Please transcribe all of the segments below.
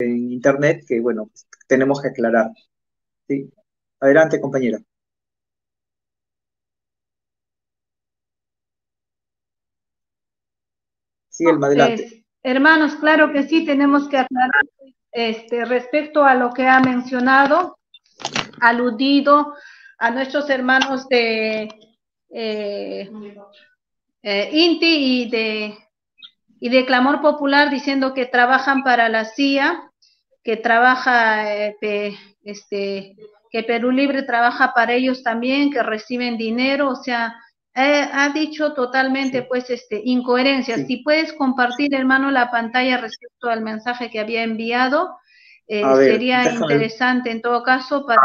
en internet que, bueno, pues, tenemos que aclarar. ¿sí? Adelante, compañera. Sí, el adelante. hermanos, claro que sí, tenemos que aclarar este, respecto a lo que ha mencionado, aludido a nuestros hermanos de eh, eh, INTI y de, y de Clamor Popular diciendo que trabajan para la CIA, que trabaja, eh, este, que Perú Libre trabaja para ellos también, que reciben dinero, o sea, ha dicho totalmente, pues, este, incoherencias. Si puedes compartir, hermano, la pantalla respecto al mensaje que había enviado, eh, sería interesante en todo caso para...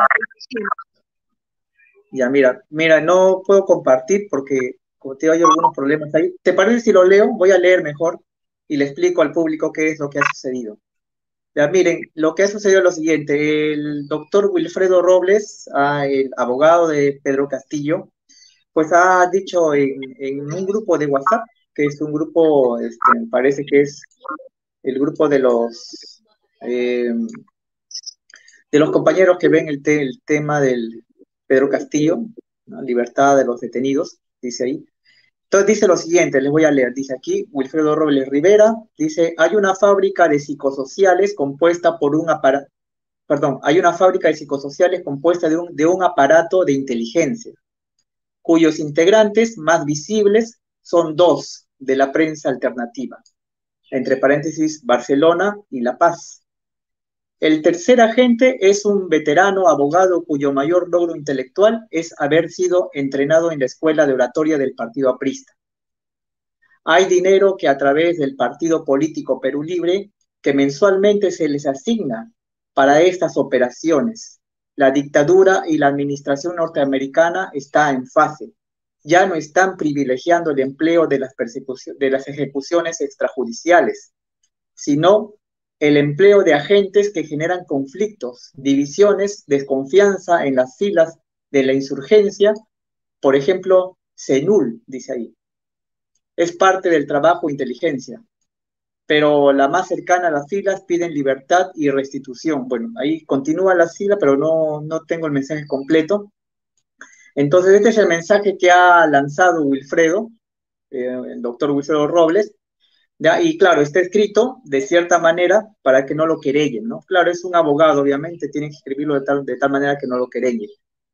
Ya, mira, mira, no puedo compartir porque como te hay algunos problemas ahí. ¿Te parece si lo leo? Voy a leer mejor y le explico al público qué es lo que ha sucedido. Ya, miren, lo que ha sucedido es lo siguiente. El doctor Wilfredo Robles, ah, el abogado de Pedro Castillo, pues ha dicho en, un grupo de WhatsApp, que es un grupo, este, parece que es el grupo de los eh, de los compañeros que ven el tema del Pedro Castillo, libertad de los detenidos, dice ahí. Entonces dice lo siguiente, les voy a leer, dice aquí Wilfredo Robles Rivera, dice, hay una fábrica de psicosociales compuesta por un aparato, perdón, hay una fábrica de psicosociales compuesta de un, de un aparato de inteligencia cuyos integrantes más visibles son dos de la prensa alternativa, entre paréntesis Barcelona y La Paz. El tercer agente es un veterano abogado cuyo mayor logro intelectual es haber sido entrenado en la escuela de oratoria del Partido Aprista. Hay dinero que a través del Partido Político Perú Libre que mensualmente se les asigna para estas operaciones, la dictadura y la administración norteamericana está en fase. Ya no están privilegiando el empleo de las, de las ejecuciones extrajudiciales, sino el empleo de agentes que generan conflictos, divisiones, desconfianza en las filas de la insurgencia. Por ejemplo, CENUL, dice ahí. Es parte del trabajo inteligencia pero la más cercana a las filas piden libertad y restitución. Bueno, ahí continúa la fila, pero no, no tengo el mensaje completo. Entonces, este es el mensaje que ha lanzado Wilfredo, eh, el doctor Wilfredo Robles, y claro, está escrito de cierta manera para que no lo querellen, ¿no? Claro, es un abogado, obviamente, tiene que escribirlo de tal, de tal manera que no lo querellen.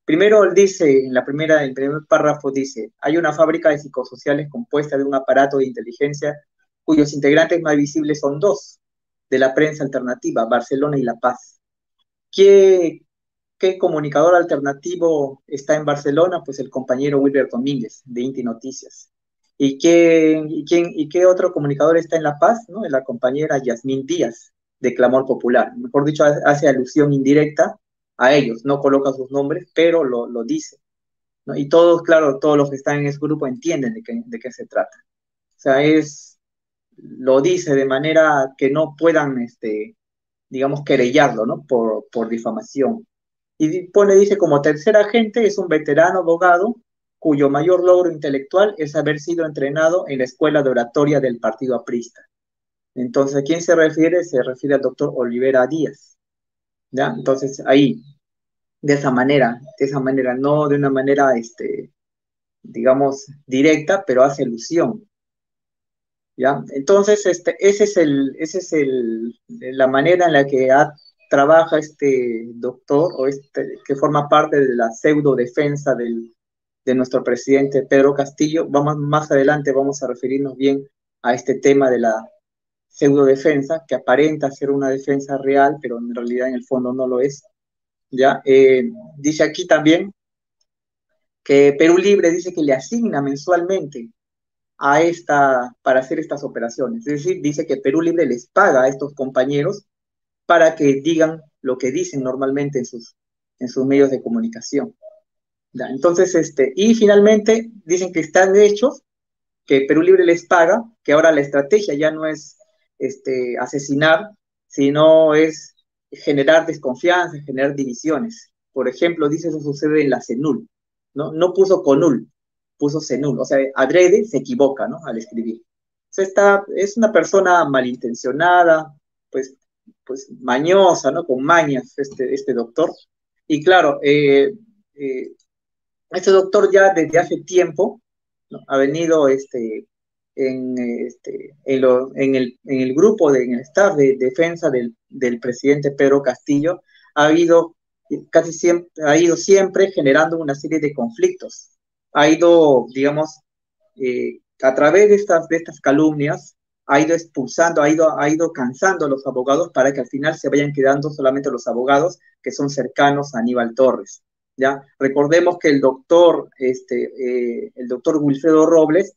Primero él dice, en la primera, el primer párrafo dice, hay una fábrica de psicosociales compuesta de un aparato de inteligencia cuyos integrantes más visibles son dos de la prensa alternativa, Barcelona y La Paz. ¿Qué, qué comunicador alternativo está en Barcelona? Pues el compañero Wilber Domínguez, de Inti Noticias. ¿Y qué, y, quién, ¿Y qué otro comunicador está en La Paz? ¿no? La compañera Yasmín Díaz, de Clamor Popular. Mejor dicho, hace alusión indirecta a ellos, no coloca sus nombres, pero lo, lo dice. ¿no? Y todos, claro, todos los que están en ese grupo entienden de qué, de qué se trata. O sea, es lo dice de manera que no puedan, este, digamos, querellarlo, ¿no? Por, por difamación. Y pone, dice, como tercer agente es un veterano abogado cuyo mayor logro intelectual es haber sido entrenado en la escuela de oratoria del partido aprista. Entonces, ¿a quién se refiere? Se refiere al doctor Olivera Díaz. ¿Ya? Entonces, ahí, de esa manera, de esa manera, no de una manera, este, digamos, directa, pero hace alusión. ¿ya? Entonces, este, ese es, el, ese es el, la manera en la que trabaja este doctor, o este, que forma parte de la pseudo defensa del, de nuestro presidente Pedro Castillo. Vamos, más adelante vamos a referirnos bien a este tema de la pseudo defensa, que aparenta ser una defensa real, pero en realidad en el fondo no lo es. ¿ya? Eh, dice aquí también que Perú Libre dice que le asigna mensualmente a esta, para hacer estas operaciones. Es decir, dice que Perú Libre les paga a estos compañeros para que digan lo que dicen normalmente en sus, en sus medios de comunicación. Entonces, este, y finalmente dicen que están hechos, que Perú Libre les paga, que ahora la estrategia ya no es este, asesinar, sino es generar desconfianza, generar divisiones. Por ejemplo, dice eso sucede en la CENUL, ¿no? No puso CONUL, puso Zenul, o sea, adrede se equivoca, ¿no? Al escribir. O está, es una persona malintencionada, pues, pues mañosa, ¿no? Con mañas este, este doctor. Y claro, eh, eh, este doctor ya desde hace tiempo ha venido este, en, este, en, el, en, el, grupo, de, en el staff de defensa del, del presidente Pedro Castillo, ha habido casi siempre, ha ido siempre generando una serie de conflictos. Ha ido, digamos, eh, a través de estas, de estas calumnias, ha ido expulsando, ha ido, ha ido cansando a los abogados para que al final se vayan quedando solamente los abogados que son cercanos a Aníbal Torres. ¿Ya? Recordemos que el doctor, este, eh, el doctor Wilfredo Robles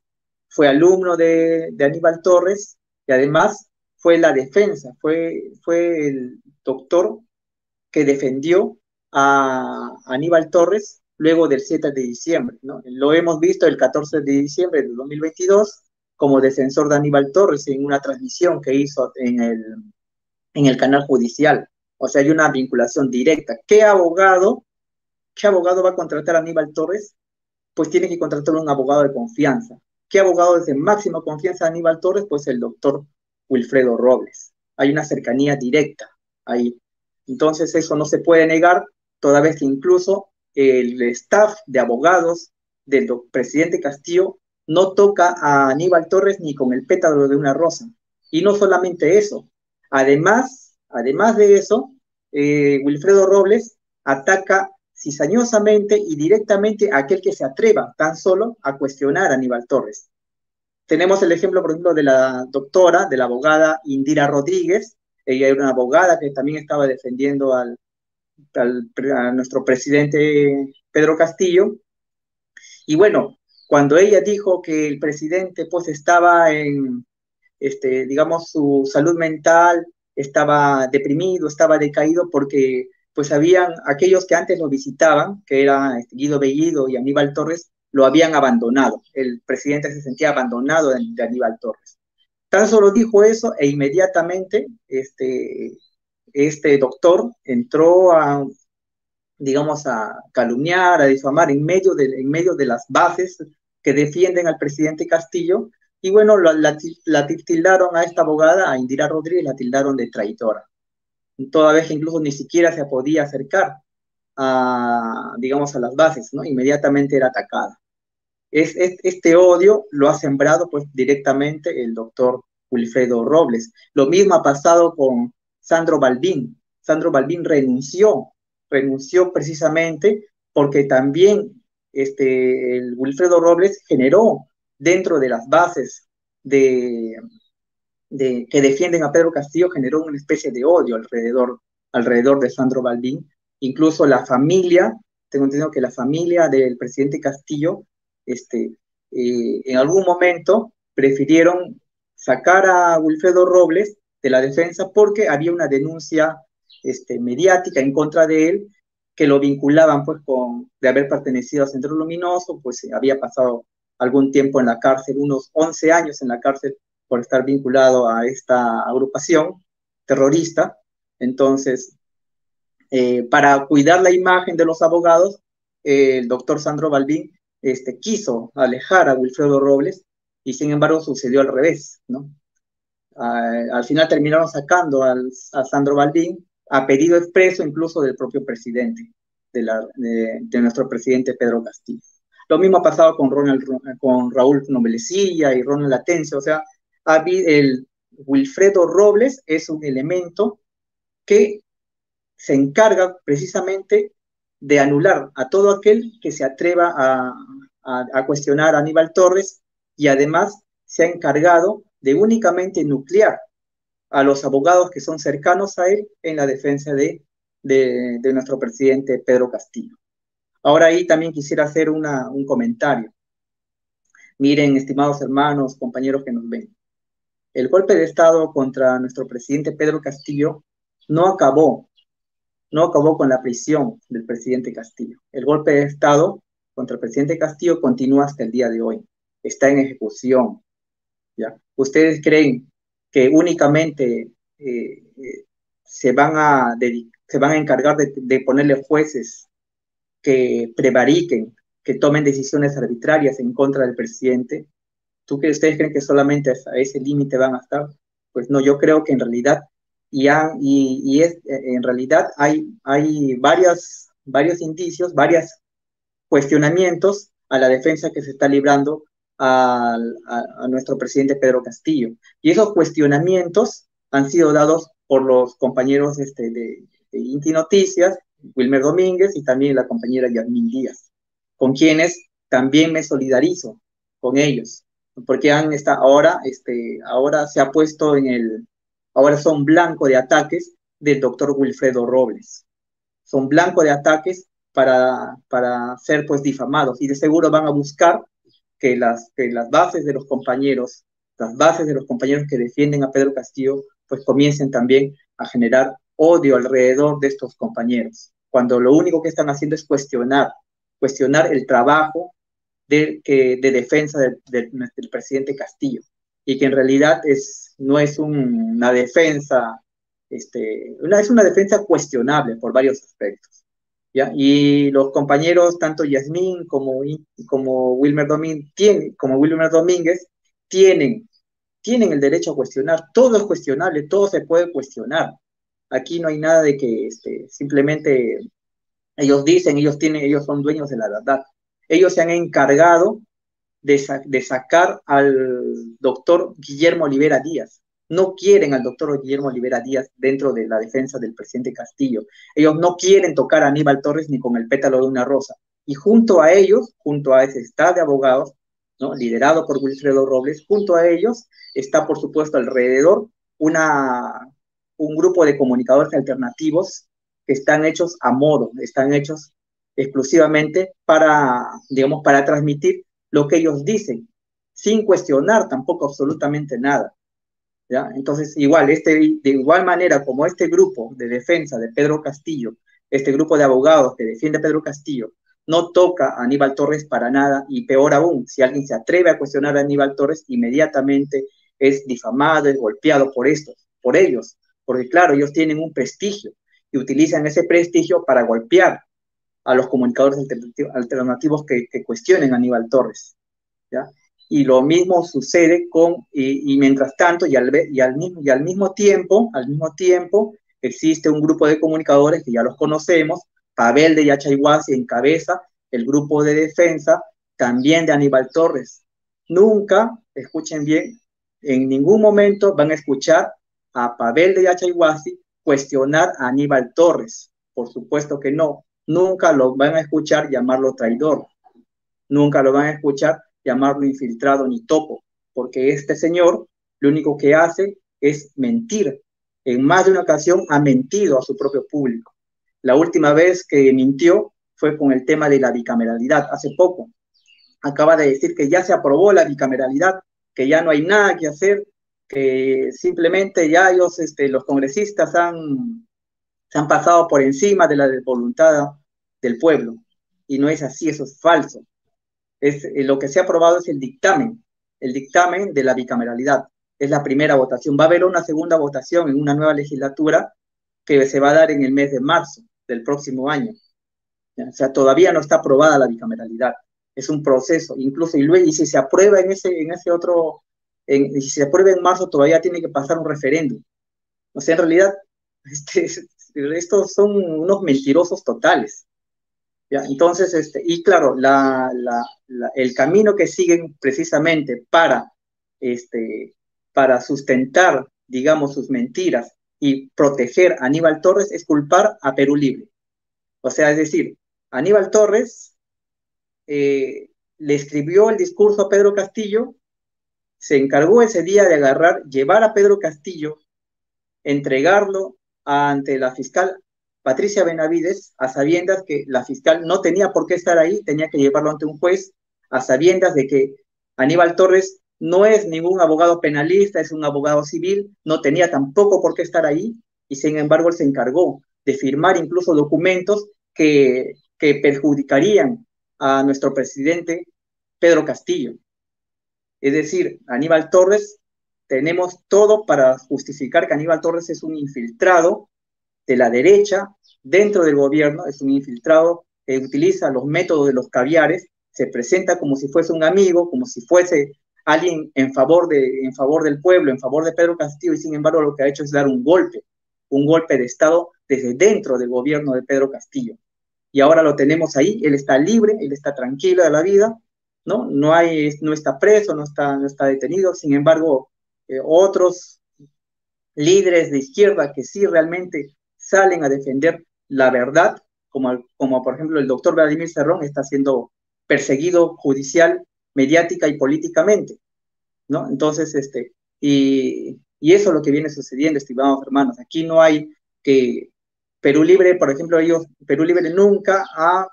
fue alumno de, Aníbal Torres y además fue la defensa, fue, fue el doctor que defendió a Aníbal Torres luego del 7 de diciembre. ¿no? Lo hemos visto el 14 de diciembre de 2022 como defensor de Aníbal Torres en una transmisión que hizo en el, en el canal judicial. O sea, hay una vinculación directa. ¿Qué abogado, qué abogado va a contratar a Aníbal Torres? Pues tiene que contratar un abogado de confianza. ¿Qué abogado es de máxima confianza de Aníbal Torres? Pues el doctor Wilfredo Robles. Hay una cercanía directa ahí. Entonces eso no se puede negar, toda vez que incluso el staff de abogados del presidente Castillo no toca a Aníbal Torres ni con el pétalo de una rosa. Y no solamente eso, además, además de eso, eh, Wilfredo Robles ataca cizañosamente y directamente a aquel que se atreva tan solo a cuestionar a Aníbal Torres. Tenemos el ejemplo, por ejemplo, de la doctora, de la abogada Indira Rodríguez. Ella era una abogada que también estaba defendiendo al, al, a nuestro presidente Pedro Castillo. Y bueno, cuando ella dijo que el presidente pues estaba en, este, digamos, su salud mental estaba deprimido, estaba decaído porque pues habían aquellos que antes lo visitaban, que era este, Guido Bellido y Aníbal Torres, lo habían abandonado. El presidente se sentía abandonado de, de Aníbal Torres. Tan solo dijo eso e inmediatamente este, este doctor entró a, digamos, a calumniar, a difamar en medio de, en medio de las bases que defienden al presidente Castillo. Y bueno, la, la, tildaron a esta abogada, a Indira Rodríguez, la tildaron de traidora. Toda vez que incluso ni siquiera se podía acercar a, digamos, a las bases, ¿no? Inmediatamente era atacada. Es, este odio lo ha sembrado pues directamente el doctor Wilfredo Robles. Lo mismo ha pasado con Sandro Balbín. Sandro Balbín renunció, renunció precisamente porque también este, Wilfredo Robles generó dentro de las bases de, de, que defienden a Pedro Castillo, generó una especie de odio alrededor, alrededor de Sandro Balbín. Incluso la familia, tengo entendido que la familia del presidente Castillo, este, eh, en algún momento prefirieron sacar a Wilfredo Robles de la defensa porque había una denuncia este, mediática en contra de él que lo vinculaban pues con de haber pertenecido a Centro Luminoso, pues había pasado algún tiempo en la cárcel, unos 11 años en la cárcel por estar vinculado a esta agrupación terrorista. Entonces, eh, para cuidar la imagen de los abogados, el doctor Sandro Balbín este, quiso alejar a Wilfredo Robles y sin embargo sucedió al revés, ¿no? al final terminaron sacando al, a Sandro Balbín a pedido expreso incluso del propio presidente, de, la, de, nuestro presidente Pedro Castillo. Lo mismo ha pasado con, Ronald, con Raúl Nobelecilla y Ronald Latencia, o sea, el Wilfredo Robles es un elemento que se encarga precisamente de anular a todo aquel que se atreva a, cuestionar a Aníbal Torres y además se ha encargado de únicamente nuclear a los abogados que son cercanos a él en la defensa de, de, nuestro presidente Pedro Castillo. Ahora ahí también quisiera hacer una, un comentario. Miren, estimados hermanos, compañeros que nos ven, el golpe de Estado contra nuestro presidente Pedro Castillo no acabó, no acabó con la prisión del presidente Castillo. El golpe de Estado contra el presidente Castillo continúa hasta el día de hoy. Está en ejecución, ¿Ustedes creen que únicamente eh, eh, se, van a se van a encargar de, ponerle jueces que prevariquen, que tomen decisiones arbitrarias en contra del presidente? ¿Tú que ustedes creen que solamente a ese límite van a estar? Pues no, yo creo que en realidad y, y, es, en realidad hay, hay varias, varios indicios, varios cuestionamientos a la defensa que se está librando a, nuestro presidente Pedro Castillo. Y esos cuestionamientos han sido dados por los compañeros este, de, de Inti Noticias, Wilmer Domínguez y también la compañera Yasmín Díaz, con quienes también me solidarizo con ellos, porque han está, ahora, este, ahora se ha puesto en el, ahora son blanco de ataques del doctor Wilfredo Robles. Son blanco de ataques para, para ser pues difamados y de seguro van a buscar que las, que las bases de los compañeros, las bases de los compañeros que defienden a Pedro Castillo, pues comiencen también a generar odio alrededor de estos compañeros, cuando lo único que están haciendo es cuestionar, cuestionar el trabajo de, que, de defensa del, presidente Castillo y que en realidad es, no es una defensa, este, una, es una defensa cuestionable por varios aspectos. ¿ya? Y los compañeros, tanto Yasmín como, como, Wilmer, Domín, tienen, como Wilmer Domínguez, tienen, tienen el derecho a cuestionar. Todo es cuestionable, todo se puede cuestionar. Aquí no hay nada de que este, simplemente ellos dicen, ellos tienen, ellos son dueños de la verdad. Ellos se han encargado de, sacar al doctor Guillermo Olivera Díaz. No quieren al doctor Guillermo Olivera Díaz dentro de la defensa del presidente Castillo. Ellos no quieren tocar a Aníbal Torres ni con el pétalo de una rosa. Y junto a ellos, junto a ese staff de abogados, ¿no? liderado por Wilfredo Robles, junto a ellos está, por supuesto, alrededor una, un grupo de comunicadores alternativos que están hechos a modo, están hechos exclusivamente para, digamos, para transmitir lo que ellos dicen, sin cuestionar tampoco absolutamente nada. Entonces, igual, este, de igual manera como este grupo de defensa de Pedro Castillo, este grupo de abogados que defiende a Pedro Castillo, no toca a Aníbal Torres para nada y peor aún, si alguien se atreve a cuestionar a Aníbal Torres, inmediatamente es difamado, es golpeado por estos, por ellos, porque claro, ellos tienen un prestigio y utilizan ese prestigio para golpear a los comunicadores alternativos que, cuestionen a Aníbal Torres. ¿ya? Y lo mismo sucede con, y, mientras tanto, y al, y, al mismo, y al mismo tiempo, al mismo tiempo, existe un grupo de comunicadores que ya los conocemos, Pavel de Yachayhuasi encabeza el grupo de defensa también de Aníbal Torres. Nunca, escuchen bien, en ningún momento van a escuchar a Pavel de Yachayhuasi cuestionar a Aníbal Torres. Por supuesto que no nunca lo van a escuchar llamarlo traidor, nunca lo van a escuchar llamarlo infiltrado ni topo, porque este señor lo único que hace es mentir. En más de una ocasión ha mentido a su propio público. La última vez que mintió fue con el tema de la bicameralidad, hace poco. Acaba de decir que ya se aprobó la bicameralidad, que ya no hay nada que hacer, que simplemente ya ellos, este, los congresistas han se han pasado por encima de la voluntad del pueblo. Y no es así, eso es falso. Es, eh, lo que se ha aprobado es el dictamen, el dictamen de la bicameralidad. Es la primera votación. Va a haber una segunda votación en una nueva legislatura que se va a dar en el mes de marzo del próximo año. O sea, todavía no está aprobada la bicameralidad. Es un proceso, incluso, y, luego, y si se aprueba en ese, en ese otro, en, si se aprueba en marzo, todavía tiene que pasar un referéndum. O sea, en realidad, este, estos son unos mentirosos totales. Entonces, este, y claro, la, el camino que siguen precisamente para, este, para sustentar, digamos, sus mentiras y proteger a Aníbal Torres es culpar a Perú Libre. O sea, es decir, Aníbal Torres eh, le escribió el discurso a Pedro Castillo, se encargó ese día de agarrar, llevar a Pedro Castillo, entregarlo ante la fiscal Patricia Benavides, a sabiendas que la fiscal no tenía por qué estar ahí, tenía que llevarlo ante un juez, a sabiendas de que Aníbal Torres no es ningún abogado penalista, es un abogado civil, no tenía tampoco por qué estar ahí, y sin embargo él se encargó de firmar incluso documentos que, que perjudicarían a nuestro presidente Pedro Castillo. Es decir, Aníbal Torres tenemos todo para justificar que Aníbal Torres es un infiltrado de la derecha dentro del gobierno, es un infiltrado que utiliza los métodos de los caviares, se presenta como si fuese un amigo, como si fuese alguien en favor, de, en favor del pueblo, en favor de Pedro Castillo, y sin embargo lo que ha hecho es dar un golpe un golpe de Estado desde dentro del gobierno de Pedro Castillo. Y ahora lo tenemos ahí, él está libre, él está tranquilo de la vida, ¿no? No, hay, no está preso, no está, no está detenido, sin embargo, eh, otros líderes de izquierda que sí realmente salen a defender la verdad, como, como por ejemplo el doctor Vladimir Cerrón está siendo perseguido judicial, mediática y políticamente, ¿no? Entonces, este, y, y eso es lo que viene sucediendo, estimados hermanos. Aquí no hay que Perú Libre, por ejemplo, ellos, Perú Libre nunca ha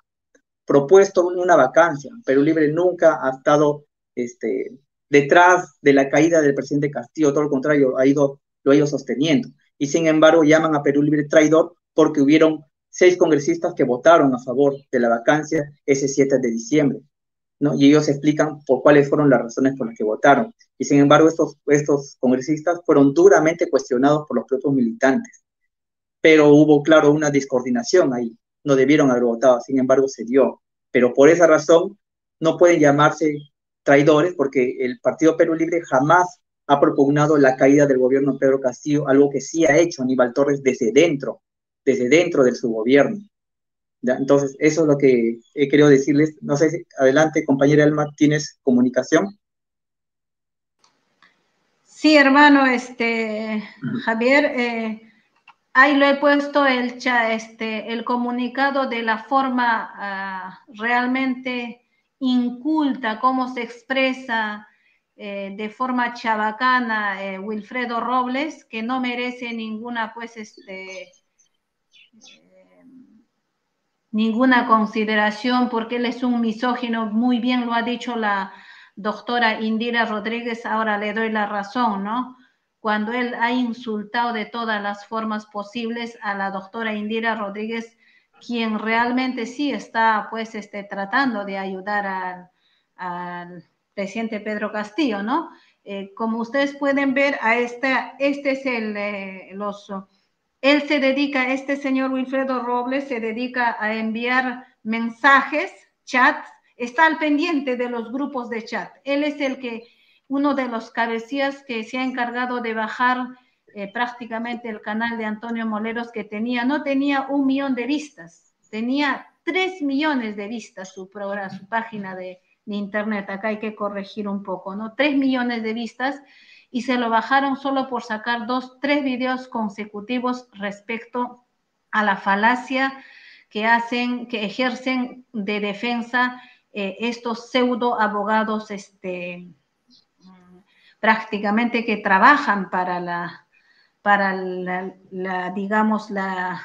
propuesto una vacancia. Perú Libre nunca ha estado este, detrás de la caída del presidente Castillo, todo lo contrario, ha ido, lo ha ido sosteniendo. Y sin embargo, llaman a Perú Libre traidor porque hubieron seis congresistas que votaron a favor de la vacancia ese 7 de diciembre. ¿no? Y ellos explican por cuáles fueron las razones por las que votaron. Y sin embargo, estos, estos congresistas fueron duramente cuestionados por los propios militantes. Pero hubo, claro, una discoordinación ahí. No debieron haber votado, sin embargo, se dio. Pero por esa razón no pueden llamarse traidores porque el Partido Perú Libre jamás ha propugnado la caída del gobierno de Pedro Castillo, algo que sí ha hecho Aníbal Torres desde dentro, desde dentro de su gobierno. Entonces, eso es lo que he querido decirles. No sé, si, adelante, compañera Elma, ¿tienes comunicación? Sí, hermano, este, Javier, eh, ahí lo he puesto el, este, el comunicado de la forma ah, realmente inculta, cómo se expresa eh, de forma chabacana eh, Wilfredo Robles, que no merece ninguna, pues, este, eh, ninguna consideración porque él es un misógino, muy bien lo ha dicho la doctora Indira Rodríguez, ahora le doy la razón, ¿no? Cuando él ha insultado de todas las formas posibles a la doctora Indira Rodríguez, quien realmente sí está pues este, tratando de ayudar al, presidente Pedro Castillo, ¿no? Eh, como ustedes pueden ver, a esta, este es el, eh, él se dedica, este señor Wilfredo Robles se dedica a enviar mensajes, chats, está al pendiente de los grupos de chat. Él es el que, uno de los cabecillas que se ha encargado de bajar eh, prácticamente el canal de Antonio Moleros que tenía, no tenía un millón de vistas, tenía tres millones de vistas su programa, su página de, de internet. Acá hay que corregir un poco, ¿no? Tres millones de vistas y se lo bajaron solo por sacar dos, tres videos consecutivos respecto a la falacia que hacen, que ejercen de defensa eh, estos pseudo abogados, este, prácticamente que trabajan para la, para la, digamos, la,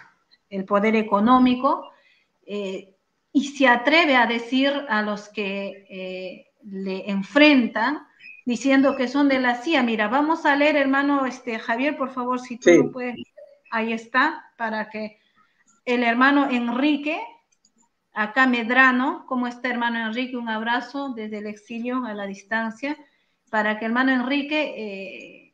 el poder económico. Eh, y se atreve a decir a los que eh, le enfrentan, diciendo que son de la CIA. Mira, vamos a leer, hermano este, Javier, por favor, si tú lo puedes. Ahí está, para que el hermano Enrique, acá Medrano, ¿cómo está hermano Enrique? Un abrazo desde el exilio a la distancia, para que hermano Enrique eh,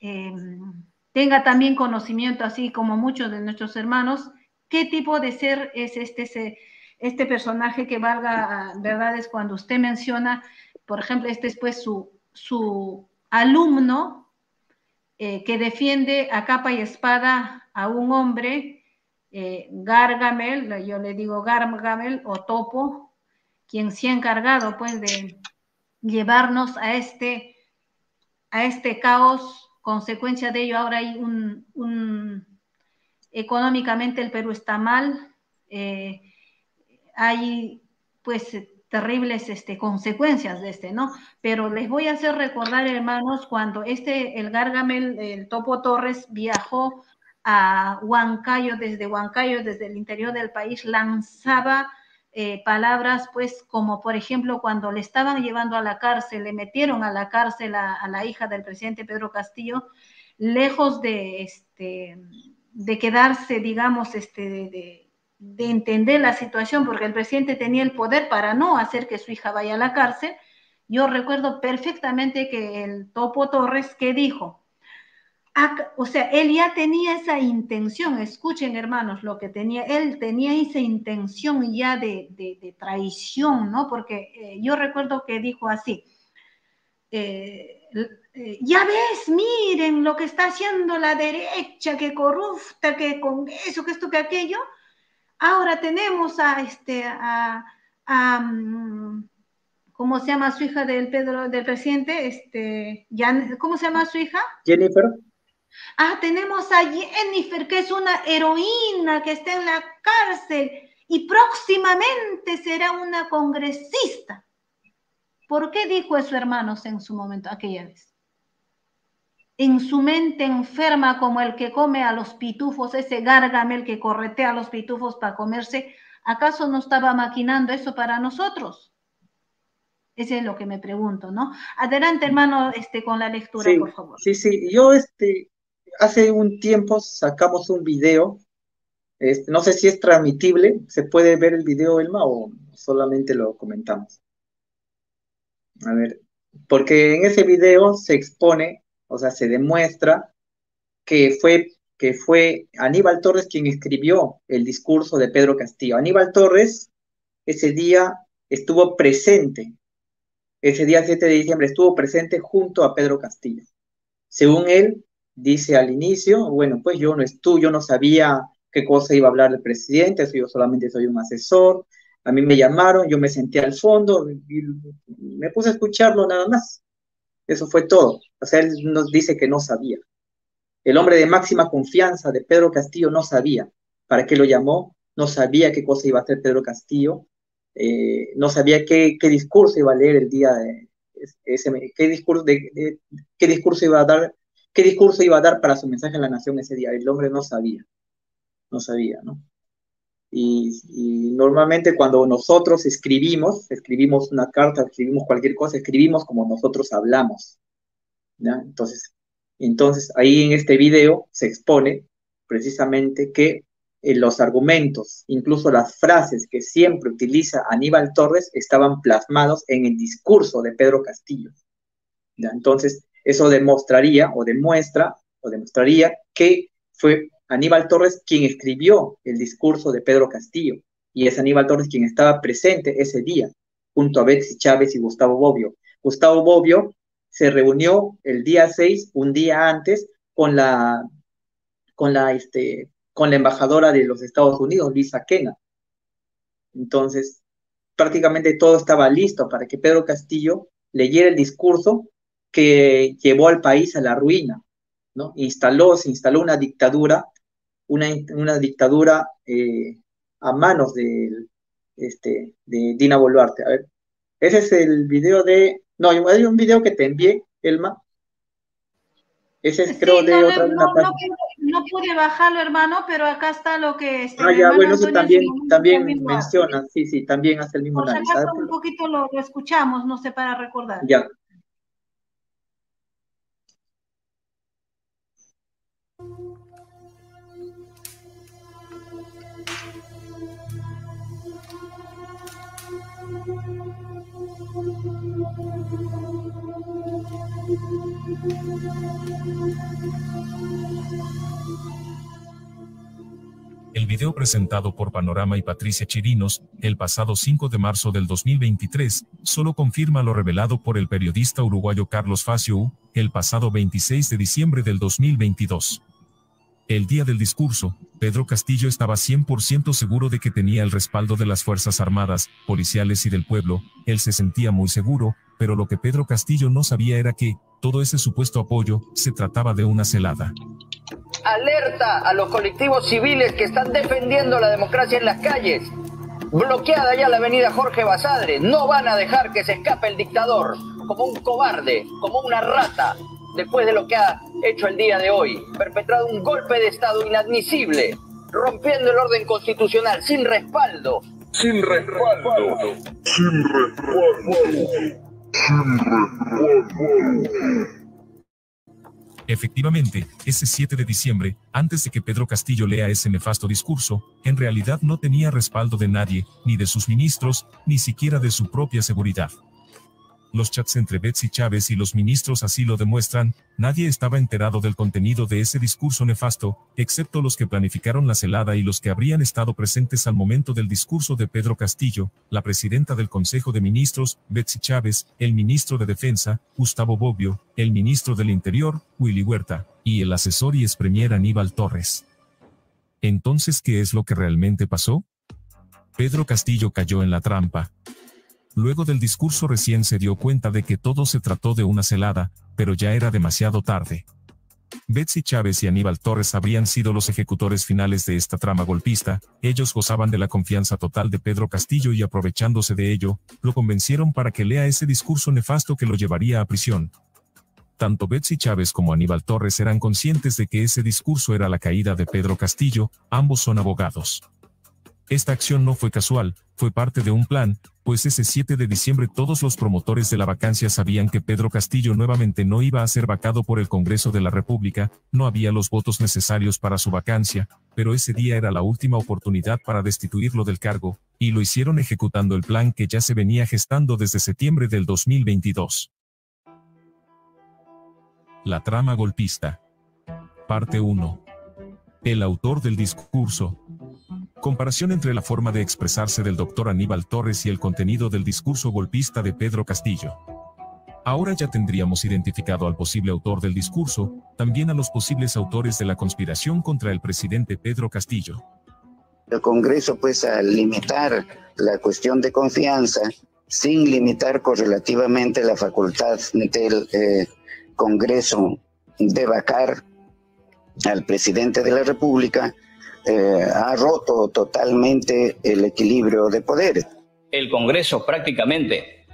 em, tenga también conocimiento, así como muchos de nuestros hermanos, qué tipo de ser es este, este personaje que valga verdades cuando usted menciona, por ejemplo, este es pues su, su alumno eh, que defiende a capa y espada a un hombre, eh, Gargamel, yo le digo Gargamel o Topo, quien se ha encargado pues de llevarnos a este, a este caos, consecuencia de ello ahora hay un, económicamente el Perú está mal, eh, hay pues terribles este, consecuencias de este, ¿no? Pero les voy a hacer recordar, hermanos, cuando este, el Gargamel, el Topo Torres, viajó a Huancayo, desde Huancayo, desde el interior del país, lanzaba eh, palabras, pues, como por ejemplo, cuando le estaban llevando a la cárcel, le metieron a la cárcel a, la hija del presidente Pedro Castillo, lejos de, este, de quedarse, digamos, este, de de entender la situación, porque el presidente tenía el poder para no hacer que su hija vaya a la cárcel, yo recuerdo perfectamente que el Topo Torres, que dijo? O sea, él ya tenía esa intención, escuchen hermanos lo que tenía, él tenía esa intención ya de, traición, ¿no? Porque eh, yo recuerdo que dijo así, eh, eh, ya ves, miren lo que está haciendo la derecha, que corrupta, que con eso, que esto, que aquello. Ahora tenemos a este, a, mm, ¿cómo se llama su hija del Pedro, del presidente? Este, ¿cómo se llama su hija? Jennifer. Ah, tenemos a Jennifer, que es una heroína que está en la cárcel y próximamente será una congresista. ¿Por qué dijo eso, hermanos, en su momento, aquella vez? en su mente enferma como el que come a los pitufos, ese gárgame que corretea a los pitufos para comerse, ¿acaso no estaba maquinando eso para nosotros? Ese es lo que me pregunto, ¿no? Adelante, hermano, este, con la lectura, por favor. Sí, sí, yo este, hace un tiempo sacamos un video, este, no sé si es transmitible, ¿se puede ver el video, Elma, o solamente lo comentamos? A ver, porque en ese video se expone o sea, se demuestra que fue, que fue Aníbal Torres quien escribió el discurso de Pedro Castillo. Aníbal Torres ese día estuvo presente, ese día 7 de diciembre estuvo presente junto a Pedro Castillo. Según él, dice al inicio, bueno, pues yo no estuve, yo no sabía qué cosa iba a hablar el presidente, yo solamente soy un asesor, a mí me llamaron, yo me senté al fondo y me puse a escucharlo nada más. Eso fue todo. O sea, él nos dice que no sabía. El hombre de máxima confianza de Pedro Castillo no sabía para qué lo llamó, no sabía qué cosa iba a hacer Pedro Castillo, eh, no sabía qué, qué, discurso iba a leer el día de ese, qué discurso, de, qué discurso iba a dar, qué discurso iba a dar para su mensaje a la nación ese día. El hombre no sabía, no sabía, ¿no? Y, normalmente cuando nosotros escribimos, escribimos una carta, escribimos cualquier cosa, escribimos como nosotros hablamos. Entonces, entonces, ahí en este video se expone precisamente que eh, los argumentos, incluso las frases que siempre utiliza Aníbal Torres, estaban plasmados en el discurso de Pedro Castillo. ¿ya? Entonces, eso demostraría o demuestra o demostraría que fue Aníbal Torres quien escribió el discurso de Pedro Castillo, y es Aníbal Torres quien estaba presente ese día, junto a Betsy Chávez y Gustavo Bobbio. Gustavo Bobbio se reunió el día 6, un día antes, con la, con la, este, con la embajadora de los Estados Unidos, Lisa Kena. Entonces, prácticamente todo estaba listo para que Pedro Castillo leyera el discurso que llevó al país a la ruina, ¿no? Instaló, se instaló una dictadura una, dictadura eh, a manos de, este, de Dina Boluarte. A ver, ese es el video de... No, hay un video que te envié, Elma. Ese es, creo, de otra no, no, pude bajarlo, hermano, pero acá está lo que... Este, ah, ya, bueno, eso también, también menciona, sí, sí, también hace el mismo análisis. un poquito lo, lo escuchamos, no sé, para recordar. Ya, El video presentado por Panorama y Patricia Chirinos, el pasado 5 de marzo del 2023, solo confirma lo revelado por el periodista uruguayo Carlos Facio, el pasado 26 de diciembre del 2022. El día del discurso, Pedro Castillo estaba 100% seguro de que tenía el respaldo de las Fuerzas Armadas, policiales y del pueblo, él se sentía muy seguro, pero lo que Pedro Castillo no sabía era que, todo ese supuesto apoyo, se trataba de una celada. Alerta a los colectivos civiles que están defendiendo la democracia en las calles. Bloqueada ya la avenida Jorge Basadre, no van a dejar que se escape el dictador, como un cobarde, como una rata, después de lo que ha hecho el día de hoy, perpetrado un golpe de Estado inadmisible, rompiendo el orden constitucional sin respaldo. Sin respaldo. Sin respaldo. Sin respaldo. Efectivamente, ese 7 de diciembre, antes de que Pedro Castillo lea ese nefasto discurso, en realidad no tenía respaldo de nadie, ni de sus ministros, ni siquiera de su propia seguridad. Los chats entre Betsy Chávez y los ministros así lo demuestran, nadie estaba enterado del contenido de ese discurso nefasto, excepto los que planificaron la celada y los que habrían estado presentes al momento del discurso de Pedro Castillo, la presidenta del Consejo de Ministros, Betsy Chávez, el ministro de Defensa, Gustavo Bobbio, el ministro del Interior, Willy Huerta, y el asesor y expremier Aníbal Torres. Entonces, ¿qué es lo que realmente pasó? Pedro Castillo cayó en la trampa. Luego del discurso recién se dio cuenta de que todo se trató de una celada, pero ya era demasiado tarde. Betsy Chávez y Aníbal Torres habrían sido los ejecutores finales de esta trama golpista, ellos gozaban de la confianza total de Pedro Castillo y aprovechándose de ello, lo convencieron para que lea ese discurso nefasto que lo llevaría a prisión. Tanto Betsy Chávez como Aníbal Torres eran conscientes de que ese discurso era la caída de Pedro Castillo, ambos son abogados. Esta acción no fue casual, fue parte de un plan, pues ese 7 de diciembre todos los promotores de la vacancia sabían que Pedro Castillo nuevamente no iba a ser vacado por el Congreso de la República, no había los votos necesarios para su vacancia, pero ese día era la última oportunidad para destituirlo del cargo, y lo hicieron ejecutando el plan que ya se venía gestando desde septiembre del 2022. La trama golpista. Parte 1. El autor del discurso, Comparación entre la forma de expresarse del doctor Aníbal Torres y el contenido del discurso golpista de Pedro Castillo. Ahora ya tendríamos identificado al posible autor del discurso, también a los posibles autores de la conspiración contra el presidente Pedro Castillo. El Congreso, pues, al limitar la cuestión de confianza, sin limitar correlativamente la facultad del eh, Congreso de vacar al presidente de la República, eh, ha roto totalmente el equilibrio de poderes. El Congreso prácticamente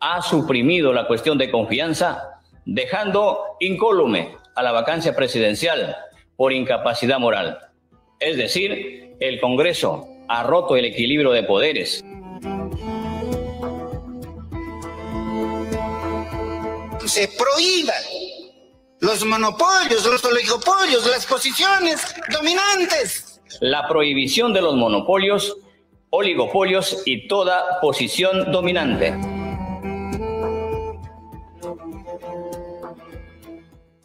ha suprimido la cuestión de confianza, dejando incólume a la vacancia presidencial por incapacidad moral. Es decir, el Congreso ha roto el equilibrio de poderes. Se prohíban los monopolios, los oligopolios, las posiciones dominantes la prohibición de los monopolios, oligopolios y toda posición dominante.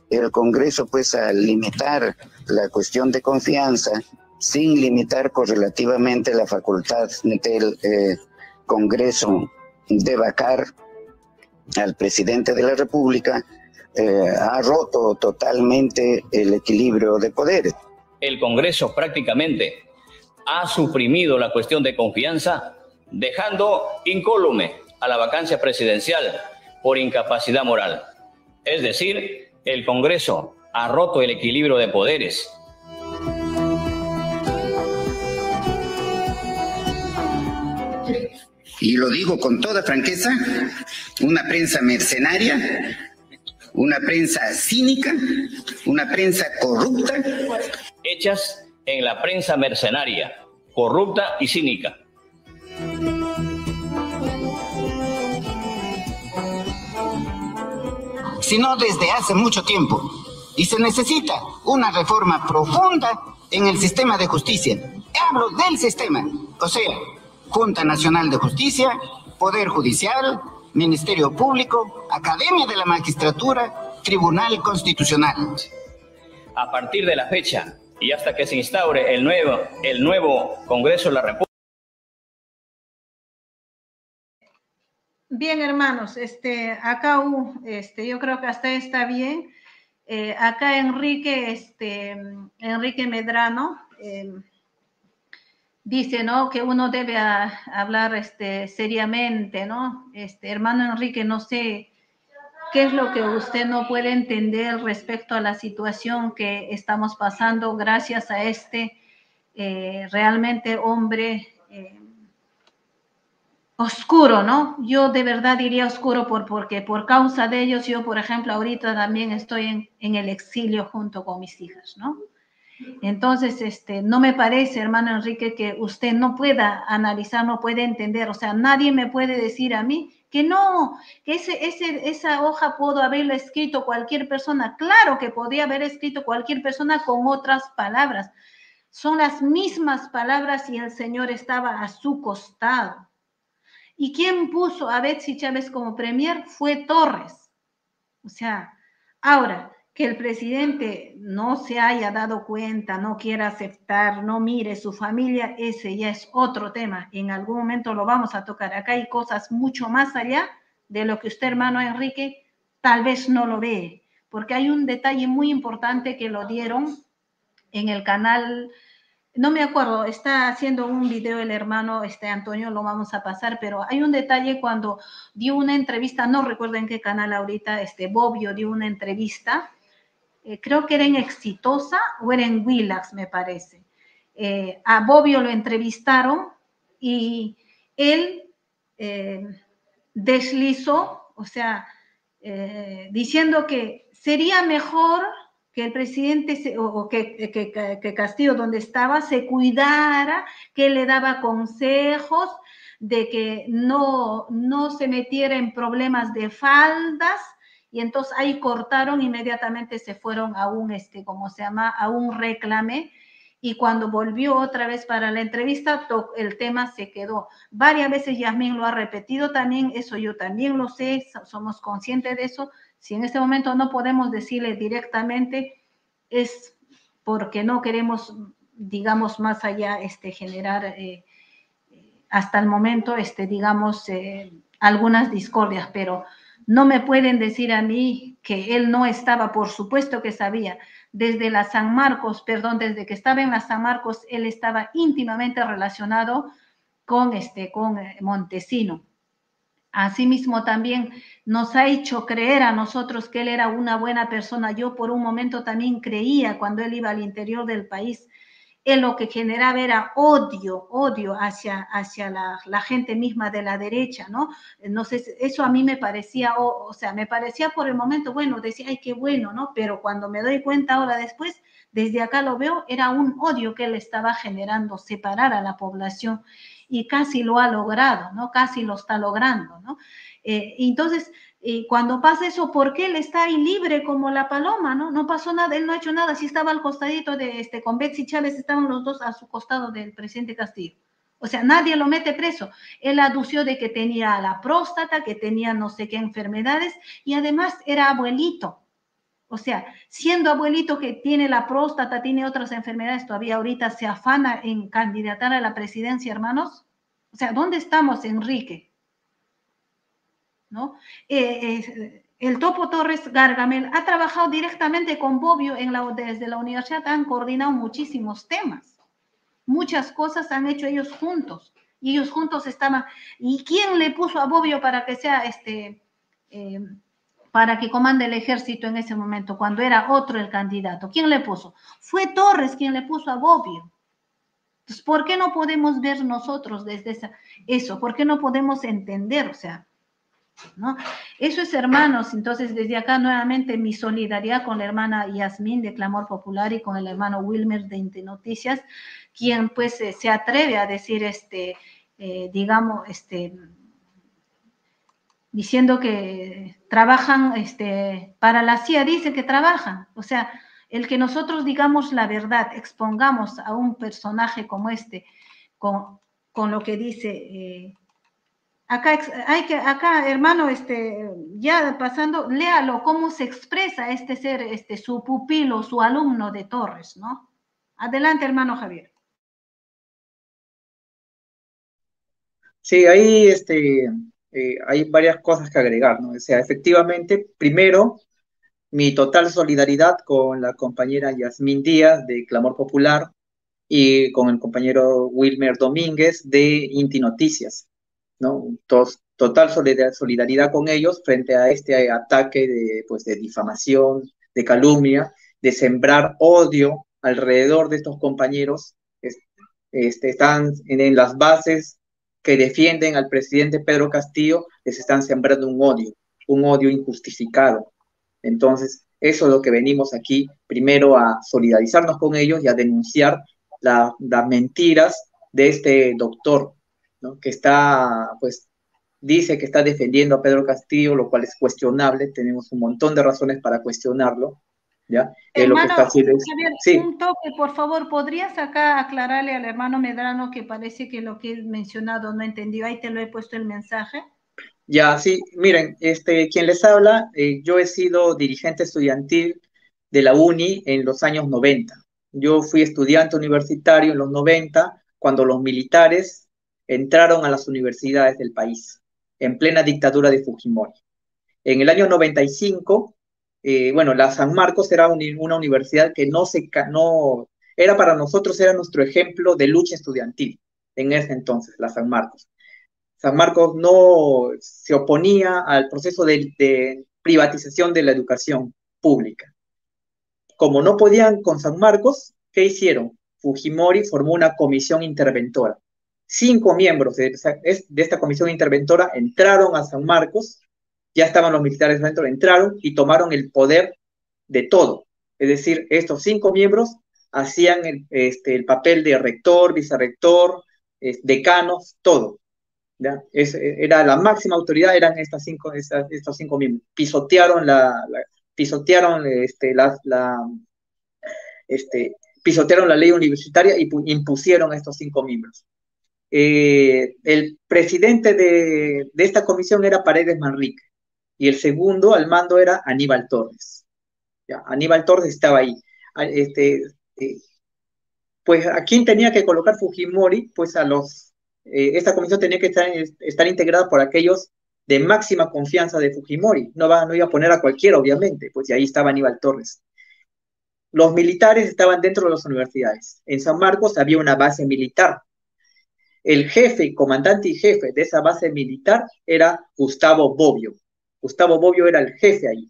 El Congreso, pues, al limitar la cuestión de confianza, sin limitar correlativamente la facultad del eh, Congreso de vacar al presidente de la República, eh, ha roto totalmente el equilibrio de poderes el Congreso prácticamente ha suprimido la cuestión de confianza, dejando incólume a la vacancia presidencial por incapacidad moral. Es decir, el Congreso ha roto el equilibrio de poderes. Y lo digo con toda franqueza, una prensa mercenaria, una prensa cínica, una prensa corrupta, hechas en la prensa mercenaria, corrupta y cínica. Sino desde hace mucho tiempo. Y se necesita una reforma profunda en el sistema de justicia. Hablo del sistema, o sea, Junta Nacional de Justicia, Poder Judicial, Ministerio Público, Academia de la Magistratura, Tribunal Constitucional. A partir de la fecha y hasta que se instaure el nuevo, el nuevo Congreso de la República. Bien, hermanos, este, acá este, yo creo que hasta está bien. Eh, acá Enrique, este, Enrique Medrano eh, dice, ¿no? Que uno debe hablar, este, seriamente, ¿no? Este, hermano Enrique, no sé ¿Qué es lo que usted no puede entender respecto a la situación que estamos pasando gracias a este eh, realmente hombre eh, oscuro, ¿no? Yo de verdad diría oscuro por, porque por causa de ellos yo, por ejemplo, ahorita también estoy en, en el exilio junto con mis hijas, ¿no? Entonces, este, no me parece, hermano Enrique, que usted no pueda analizar, no puede entender, o sea, nadie me puede decir a mí que no, que ese, ese, esa hoja pudo haberla escrito cualquier persona. Claro que podía haber escrito cualquier persona con otras palabras. Son las mismas palabras y el Señor estaba a su costado. ¿Y quién puso a Betsy Chávez como premier? Fue Torres. O sea, ahora, que el presidente no se haya dado cuenta, no quiera aceptar, no mire su familia, ese ya es otro tema. En algún momento lo vamos a tocar. Acá hay cosas mucho más allá de lo que usted, hermano Enrique, tal vez no lo ve, porque hay un detalle muy importante que lo dieron en el canal no me acuerdo, está haciendo un video el hermano este Antonio, lo vamos a pasar, pero hay un detalle cuando dio una entrevista, no recuerdo en qué canal ahorita, este Bobbio dio una entrevista, eh, creo que era en Exitosa o era en Willax, me parece. Eh, a Bobbio lo entrevistaron y él eh, deslizó, o sea, diciendo que sería mejor que el presidente o que, que, Castillo donde estaba se cuidara, que le daba consejos de que no, no se metiera en problemas de faldas y entonces ahí cortaron, inmediatamente se fueron a un, este, ¿cómo se llama? A un reclame y cuando volvió otra vez para la entrevista, el tema se quedó. Varias veces Yasmín lo ha repetido también, eso yo también lo sé, somos conscientes de eso, si en este momento no podemos decirle directamente, es porque no queremos, digamos, más allá, este, generar eh, hasta el momento, este, digamos, eh, algunas discordias, pero no me pueden decir a mí que él no estaba, por supuesto que sabía. Desde la San Marcos, perdón, desde que estaba en la San Marcos, él estaba íntimamente relacionado con, este, con eh, Montesino. Asimismo, también nos ha hecho creer a nosotros que él era una buena persona. Yo por un momento también creía cuando él iba al interior del país, lo que generaba era odio, odio hacia, hacia la, gente misma de la derecha, ¿no? No sé, eso a mí me parecía, o, sea, me parecía por el momento, bueno, decía, ay, qué bueno, ¿no? Pero cuando me doy cuenta ahora después, desde acá lo veo, era un odio que él estaba generando, separar a la población y casi lo ha logrado, ¿no? Casi lo está logrando, ¿no? Eh, entonces, eh, cuando pasa eso, ¿por qué él está ahí libre como la paloma, no? No pasó nada, él no ha hecho nada, si estaba al costadito de, este, con Betsy Chávez, estaban los dos a su costado del presidente Castillo. O sea, nadie lo mete preso. Él adució de que tenía la próstata, que tenía no sé qué enfermedades y además era abuelito. O sea, siendo abuelito que tiene la próstata, tiene otras enfermedades, todavía ahorita se afana en candidatar a la presidencia, hermanos. O sea, ¿dónde estamos, Enrique? ¿No? Eh, eh, el Topo Torres Gargamel ha trabajado directamente con Bobbio en la, desde la universidad, han coordinado muchísimos temas. Muchas cosas han hecho ellos juntos. Y ellos juntos estaban. ¿Y quién le puso a Bobbio para que sea este... Eh, para que comande el ejército en ese momento, cuando era otro el candidato. ¿Quién le puso? Fue Torres quien le puso a Bobbio. Entonces, ¿por qué no podemos ver nosotros desde eso? ¿Por qué no podemos entender? O sea, ¿no? Eso es hermanos, entonces desde acá nuevamente mi solidaridad con la hermana Yasmín de Clamor Popular y con el hermano Wilmer de Noticias, quien pues se atreve a decir este, eh, digamos, este, diciendo que trabajan este, para la CIA, dice que trabajan. O sea, el que nosotros digamos la verdad, expongamos a un personaje como este, con, con lo que dice. Eh, acá, hay que, acá, hermano, este, ya pasando, léalo cómo se expresa este ser, este, su pupilo, su alumno de Torres, ¿no? Adelante, hermano Javier. Sí, ahí este, eh, hay varias cosas que agregar, ¿no? O sea, efectivamente, primero, mi total solidaridad con la compañera Yasmín Díaz de Clamor Popular y con el compañero Wilmer Domínguez de Inti Noticias, ¿no? total solidaridad con ellos frente a este ataque de, pues, de difamación, de calumnia, de sembrar odio alrededor de estos compañeros. Este, están en las bases que defienden al presidente Pedro Castillo les están sembrando un odio, un odio injustificado. Entonces, eso es lo que venimos aquí, primero a solidarizarnos con ellos y a denunciar las mentiras de este doctor, ¿no? que está, pues, dice que está defendiendo a Pedro Castillo, lo cual es cuestionable, tenemos un montón de razones para cuestionarlo, ¿ya? Hermano, Javier, sí. un toque, por favor, ¿podrías acá aclararle al hermano Medrano que parece que lo que he mencionado no entendió? Ahí te lo he puesto el mensaje. Ya, sí, miren, este, quien les habla, eh, yo he sido dirigente estudiantil de la UNI en los años 90. Yo fui estudiante universitario en los 90, cuando los militares entraron a las universidades del país, en plena dictadura de Fujimori. En el año 95, eh, bueno, la San Marcos era una universidad que no se, no, era para nosotros, era nuestro ejemplo de lucha estudiantil en ese entonces, la San Marcos. San Marcos no se oponía al proceso de, de privatización de la educación pública. Como no podían con San Marcos, ¿qué hicieron? Fujimori formó una comisión interventora. Cinco miembros de, esta comisión interventora entraron a San Marcos, ya estaban los militares dentro, entraron y tomaron el poder de todo. Es decir, estos cinco miembros hacían el, este, papel de rector, vicerrector, decanos, todo. era la máxima autoridad, eran estas cinco, estos cinco miembros. Pisotearon la, pisotearon este, este, pisotearon la ley universitaria y impusieron a estos cinco miembros. Eh, el presidente de, esta comisión era Paredes Manrique y el segundo al mando era Aníbal Torres. Aníbal Torres estaba ahí. Este, eh, pues a quién tenía que colocar Fujimori, pues a los, eh, esta comisión tenía que estar, estar integrada por aquellos de máxima confianza de Fujimori. No, va, no iba a poner a cualquiera, obviamente, pues y ahí estaba Aníbal Torres. Los militares estaban dentro de las universidades. En San Marcos había una base militar. El jefe, comandante y jefe de esa base militar era Gustavo Bobbio. Gustavo Bobbio era el jefe ahí.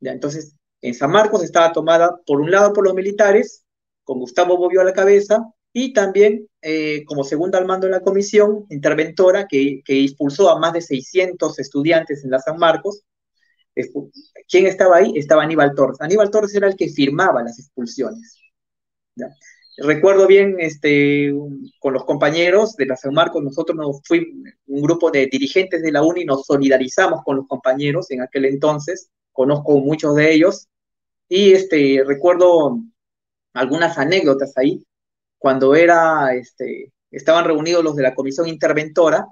Entonces, en San Marcos estaba tomada por un lado por los militares, con Gustavo Bobbio a la cabeza, y también eh, como segunda al mando de la comisión interventora que, expulsó a más de 600 estudiantes en la San Marcos. ¿Quién estaba ahí? Estaba Aníbal Torres. Aníbal Torres era el que firmaba las expulsiones. Recuerdo bien, este, con los compañeros de la San Marcos, nosotros nos fuimos, un grupo de dirigentes de la UNI, nos solidarizamos con los compañeros en aquel entonces, conozco muchos de ellos, y este, recuerdo algunas anécdotas ahí cuando era, este, estaban reunidos los de la comisión interventora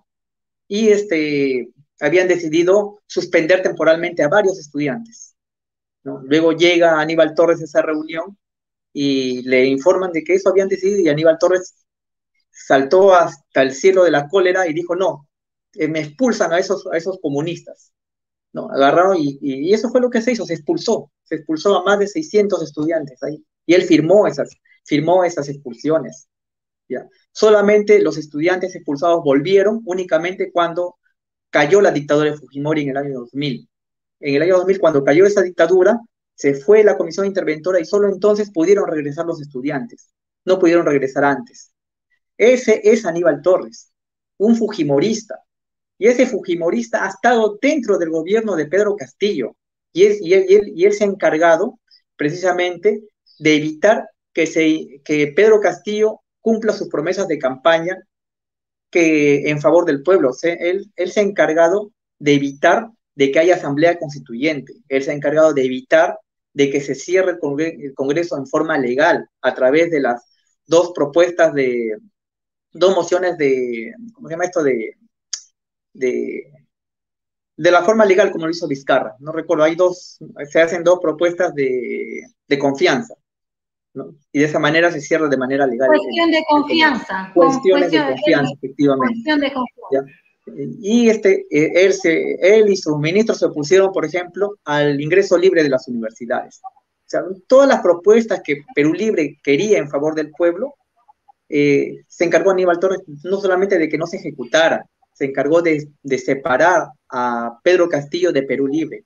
y este, habían decidido suspender temporalmente a varios estudiantes. Luego llega Aníbal Torres a esa reunión y le informan de que eso habían decidido y Aníbal Torres saltó hasta el cielo de la cólera y dijo, no, eh, me expulsan a esos, esos comunistas. ¿no? Agarraron y, y, eso fue lo que se hizo, se expulsó, se expulsó a más de 600 estudiantes ahí. Y él firmó esas, firmó esas expulsiones. ¿ya? Solamente los estudiantes expulsados volvieron únicamente cuando cayó la dictadura de Fujimori en el año 2000. En el año 2000, cuando cayó esa dictadura, se fue la comisión interventora y solo entonces pudieron regresar los estudiantes. No pudieron regresar antes. Ese es Aníbal Torres, un fujimorista. Y ese fujimorista ha estado dentro del gobierno de Pedro Castillo. Y, es, y, él, se ha encargado precisamente de evitar que, se, Pedro Castillo cumpla sus promesas de campaña que en favor del pueblo. él, él se ha encargado de evitar de que haya asamblea constituyente. Él se ha encargado de evitar de que se cierre el Congreso en forma legal a través de las dos propuestas de, dos mociones de, ¿cómo se llama esto? De, de, de la forma legal como lo hizo Vizcarra. No recuerdo, hay dos, se hacen dos propuestas de, de confianza. Y de esa manera se cierra de manera legal. Cuestión de confianza. Cuestiones de confianza, efectivamente. Cuestión de confianza. Y este, eh, él, y sus ministros se opusieron, por ejemplo, al ingreso libre de las universidades. O sea, todas las propuestas que Perú Libre quería en favor del pueblo, eh, se encargó Aníbal Torres no solamente de que no se ejecutara, se encargó de, de, separar a Pedro Castillo de Perú Libre.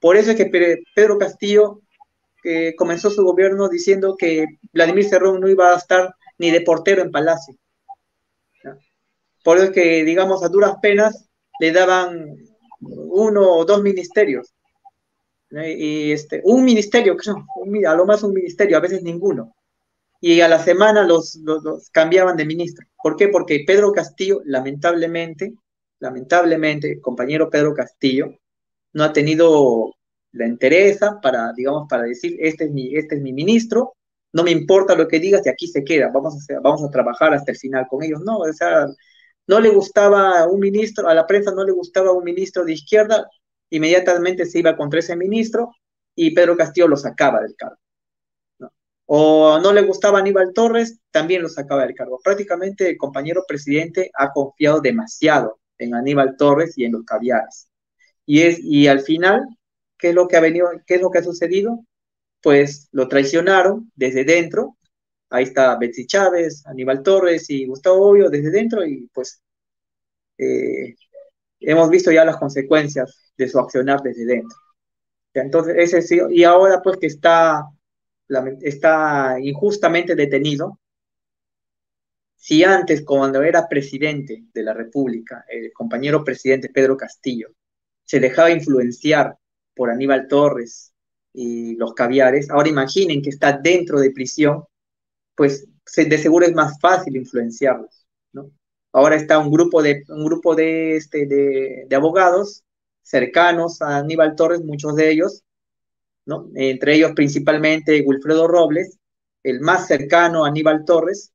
Por eso es que Pedro Castillo comenzó su gobierno diciendo que Vladimir Cerrón no iba a estar ni de portero en Palacio. Por eso es que, digamos, a duras penas le daban uno o dos ministerios. Y este, un ministerio, a lo más un ministerio, a veces ninguno. Y a la semana los, los cambiaban de ministro. ¿Por qué? Porque Pedro Castillo, lamentablemente, lamentablemente, compañero Pedro Castillo, no ha tenido le interesa para, digamos, para decir, este es mi, este es mi ministro, no me importa lo que digas y aquí se queda, vamos a, vamos a trabajar hasta el final con ellos. No, o sea, no le gustaba un ministro, a la prensa no le gustaba un ministro de izquierda, inmediatamente se iba contra ese ministro y Pedro Castillo lo sacaba del cargo. O no le gustaba Aníbal Torres, también lo sacaba del cargo. Prácticamente el compañero presidente ha confiado demasiado en Aníbal Torres y en los caviares. Y, es, y al final, ¿qué es lo que ha venido, qué es lo que ha sucedido? Pues lo traicionaron desde dentro. Ahí está Betsy Chávez, Aníbal Torres y Gustavo Obvio desde dentro y pues eh, hemos visto ya las consecuencias de su accionar desde dentro. Entonces, ese sí, y ahora pues que está, está injustamente detenido, si antes, cuando era presidente de la República, el compañero presidente Pedro Castillo, se dejaba influenciar por Aníbal Torres y los caviares, ahora imaginen que está dentro de prisión, pues de seguro es más fácil influenciarlos, ¿no? Ahora está un grupo de, un grupo de, este, de, abogados cercanos a Aníbal Torres, muchos de ellos, ¿no? entre ellos principalmente Wilfredo Robles, el más cercano a Aníbal Torres,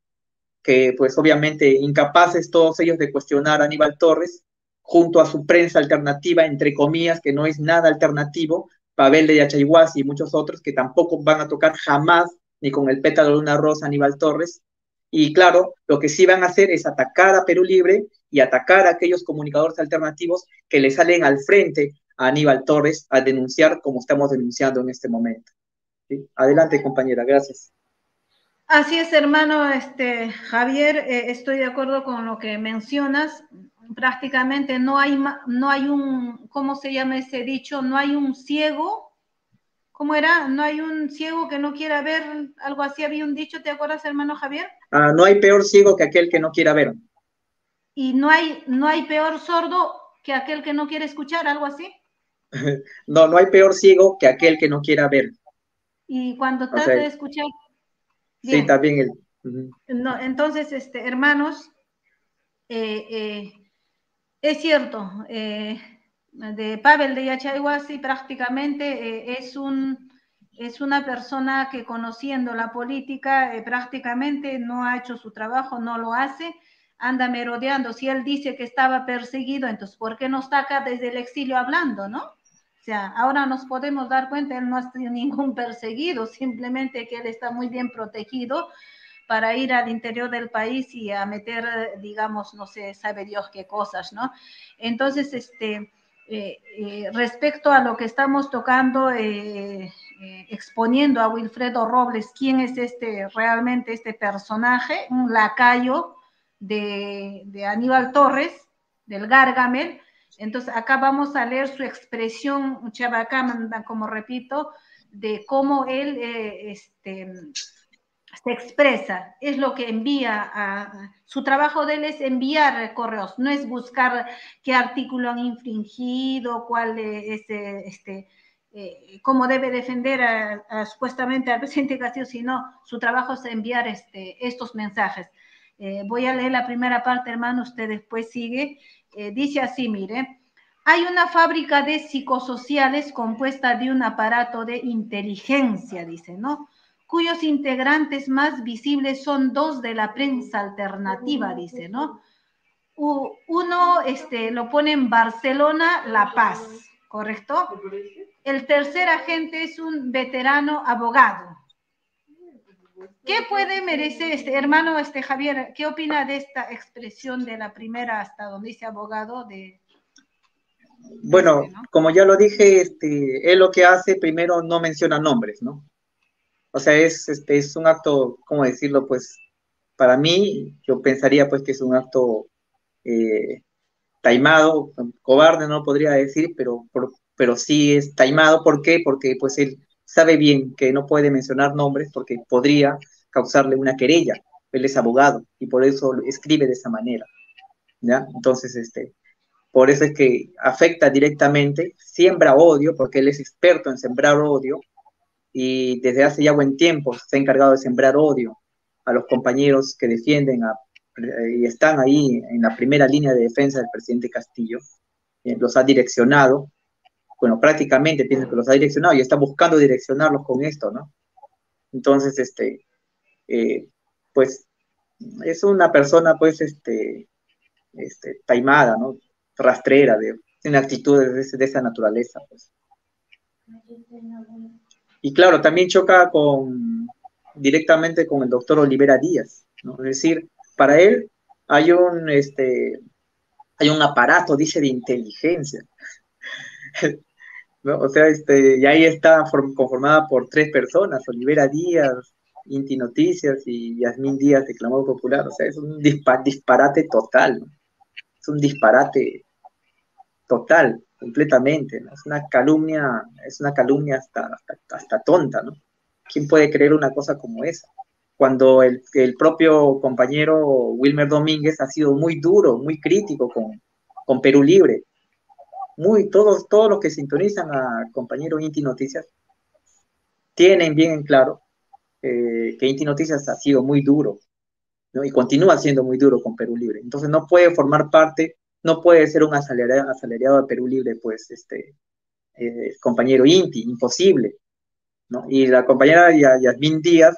que pues obviamente incapaces todos ellos de cuestionar a Aníbal Torres, junto a su prensa alternativa, entre comillas, que no es nada alternativo, Pavel de Yachayhuasi y muchos otros que tampoco van a tocar jamás ni con el pétalo de una rosa Aníbal Torres. Y claro, lo que sí van a hacer es atacar a Perú Libre y atacar a aquellos comunicadores alternativos que le salen al frente a Aníbal Torres a denunciar como estamos denunciando en este momento. Adelante, compañera, gracias. Así es, hermano este, Javier, eh, estoy de acuerdo con lo que mencionas. Prácticamente no hay, no hay un, ¿cómo se llama ese dicho? No hay un ciego. ¿Cómo era? No hay un ciego que no quiera ver, algo así había un dicho, ¿te acuerdas, hermano Javier? Ah, no hay peor ciego que aquel que no quiera ver y no hay, no hay peor sordo que aquel que no quiere escuchar, algo así. no, no hay peor ciego que aquel que no quiera ver. Y cuando trata de escuchar. Sí, también el. no, entonces, este, hermanos, eh, eh, es cierto, eh, de Pavel de Yachayhuasi prácticamente es un es una persona que conociendo la política prácticamente no ha hecho su trabajo, no lo hace, anda merodeando. Si él dice que estaba perseguido, entonces, ¿por qué no está acá desde el exilio hablando, no? O sea, ahora nos podemos dar cuenta, él no ha sido ningún perseguido, simplemente que él está muy bien protegido para ir al interior del país y a meter, digamos, no sé, sabe Dios qué cosas, ¿no? Entonces, este, eh, eh, respecto a lo que estamos tocando, eh, exponiendo a Wilfredo Robles, quién es este realmente este personaje, un lacayo de, Aníbal Torres, del Gargamel. Entonces, acá vamos a leer su expresión, Chabacá, como repito, de cómo él este, se expresa, es lo que envía a, su trabajo de él es enviar correos, no es buscar qué artículo han infringido, cuál es este, eh, cómo debe defender supuestamente al presidente Castillo, sino su trabajo es enviar este, estos mensajes. Eh, voy a leer la primera parte, hermano, usted después sigue. Eh, dice así, mire, hay una fábrica de psicosociales compuesta de un aparato de inteligencia, dice, ¿no? Cuyos integrantes más visibles son dos de la prensa alternativa, dice, ¿no? uno este, lo pone en Barcelona, La Paz, ¿correcto? El tercer agente es un veterano abogado, ¿Qué puede merecer este hermano este Javier? ¿Qué opina de esta expresión de la primera hasta donde dice abogado de Bueno, como ya lo dije, este, él lo que hace primero no menciona nombres, ¿no? O sea, es, este, es un acto, ¿cómo decirlo? Pues para mí, yo pensaría pues que es un acto eh, taimado, cobarde, no podría decir, pero, pero sí es taimado. ¿Por qué? Porque pues él sabe bien que no puede mencionar nombres porque podría causarle una querella. Él es abogado y por eso escribe de esa manera. ¿ya? Entonces, este, por eso es que afecta directamente, siembra odio, porque él es experto en sembrar odio y desde hace ya buen tiempo se ha encargado de sembrar odio a los compañeros que defienden y están ahí en la primera línea de defensa del presidente Castillo. Eh, los ha direccionado bueno, prácticamente pienso que los ha direccionado y está buscando direccionarlos con esto, ¿no? Entonces, este, eh, pues, es una persona, pues, este, este, taimada, ¿no? Rastrera, de, tiene actitudes de, esa naturaleza, pues. Y claro, también choca con, directamente con el doctor Olivera Díaz, ¿no? Es decir, para él hay un, este, hay un aparato, dice, de inteligencia. O sea, este, y ahí está conformada por tres personas, Olivera Díaz, Inti Noticias y Yasmín Díaz de Clamor Popular. O sea, es un disparate total, Es un disparate total, completamente, Es una calumnia, es una calumnia hasta, tonta, ¿no? ¿Quién puede creer una cosa como esa? Cuando el, propio compañero Wilmer Domínguez ha sido muy duro, muy crítico con, Perú Libre, muy, todos, todos los que sintonizan a compañero Inti Noticias tienen bien en claro eh, que Inti Noticias ha sido muy duro y continúa siendo muy duro con Perú Libre. Entonces no puede formar parte, no puede ser un asalariado, de Perú Libre, pues, este, eh, compañero Inti, imposible. ¿no? Y la compañera Yasmin Díaz,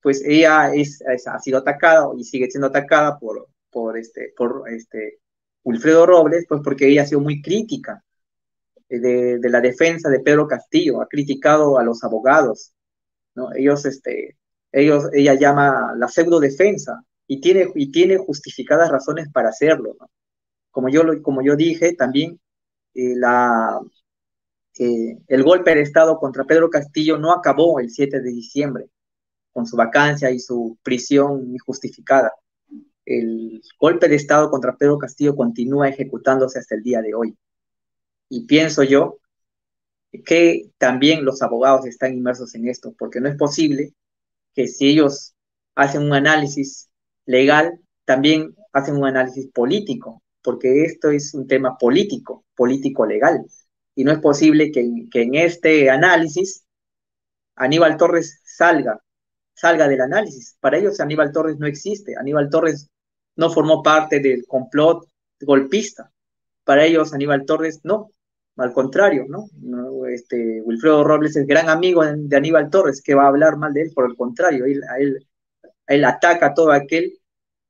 pues ella es, ha sido atacada y sigue siendo atacada por, por, este, por este, Wilfredo Robles, pues porque ella ha sido muy crítica eh, de, la defensa de Pedro Castillo, ha criticado a los abogados, ¿no? Ellos, este, ellos, ella llama la pseudo defensa y tiene, y tiene justificadas razones para hacerlo, ¿no? Como yo, como yo dije, también eh, la, eh, el golpe de Estado contra Pedro Castillo no acabó el 7 de diciembre con su vacancia y su prisión injustificada el golpe de Estado contra Pedro Castillo continúa ejecutándose hasta el día de hoy. Y pienso yo que también los abogados están inmersos en esto, porque no es posible que si ellos hacen un análisis legal, también hacen un análisis político, porque esto es un tema político, político-legal. Y no es posible que, en este análisis Aníbal Torres salga, salga del análisis. Para ellos Aníbal Torres no existe. Aníbal Torres no formó parte del complot golpista. Para ellos, Aníbal Torres no, al contrario, ¿no? este, Wilfredo Robles es gran amigo de Aníbal Torres, que va a hablar mal de él, por el contrario, él, él ataca a todo aquel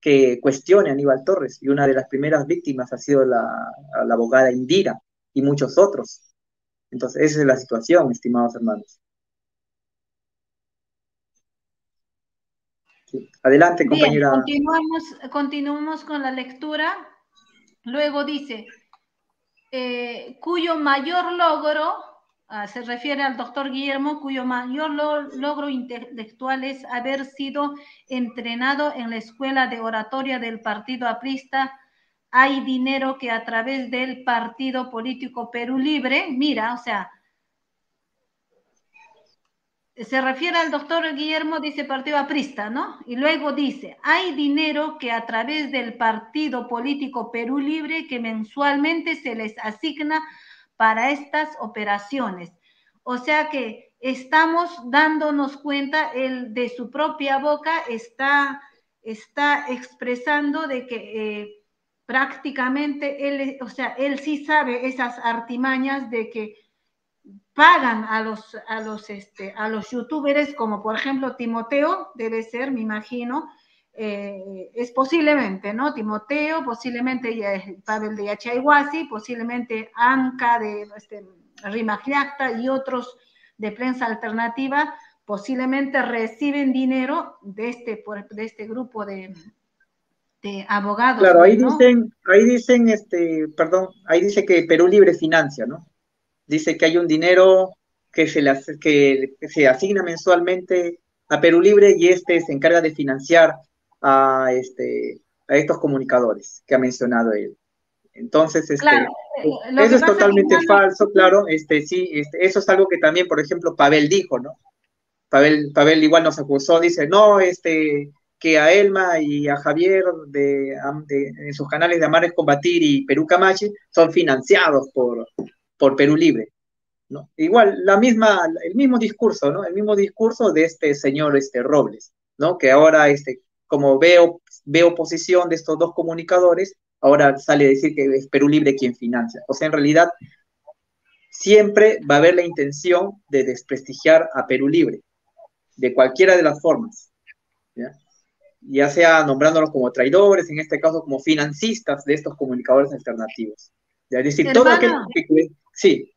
que cuestione a Aníbal Torres, y una de las primeras víctimas ha sido la, la abogada Indira y muchos otros. Entonces, esa es la situación, estimados hermanos. Adelante, compañera. continuamos, continuamos con la lectura. Luego dice, eh, cuyo mayor logro, ah, se refiere al doctor Guillermo, cuyo mayor logro intelectual es haber sido entrenado en la escuela de oratoria del Partido Aprista. Hay dinero que a través del Partido Político Perú Libre, mira, o sea, se refiere al doctor Guillermo, dice Partido Aprista, ¿no? Y luego dice, hay dinero que a través del partido político Perú Libre que mensualmente se les asigna para estas operaciones. O sea que estamos dándonos cuenta, él de su propia boca está, está expresando de que eh, prácticamente él, o sea, él sí sabe esas artimañas de que pagan a los, a los, este, a los youtubers, como por ejemplo Timoteo, debe ser, me imagino, eh, es posiblemente, ¿no? Timoteo, posiblemente Pavel de Yachayhuasi, posiblemente Anca de este, y otros de prensa alternativa, posiblemente reciben dinero de este, de este grupo de, de abogados. Claro, ahí dicen, ahí dicen, este, perdón, ahí dice que Perú Libre financia, ¿no? dice que hay un dinero que se, que se asigna mensualmente a Perú Libre y este se encarga de financiar a, este, a estos comunicadores que ha mencionado él. Entonces, este, eh, eso es totalmente falso, claro. Este, sí, este, eso es algo que también, por ejemplo, Pavel dijo, ¿no? Pavel, Pavel igual nos acusó, dice, no, este, que a Elma y a Javier de, en sus canales de Amares Combatir y Perú Camachi son financiados por, por Perú Libre. ¿no? Igual, la misma, el mismo discurso, ¿no? El mismo discurso de este señor este, Robles, ¿no? Que ahora, este, como veo, veo posición de estos dos comunicadores, ahora sale a decir que es Perú Libre quien financia. O sea, en realidad, siempre va a haber la intención de desprestigiar a Perú Libre, de cualquiera de las formas, ¿ya? sea nombrándolos como traidores, en este caso como financistas de estos comunicadores alternativos. Es decir, todo aquel que... Sí,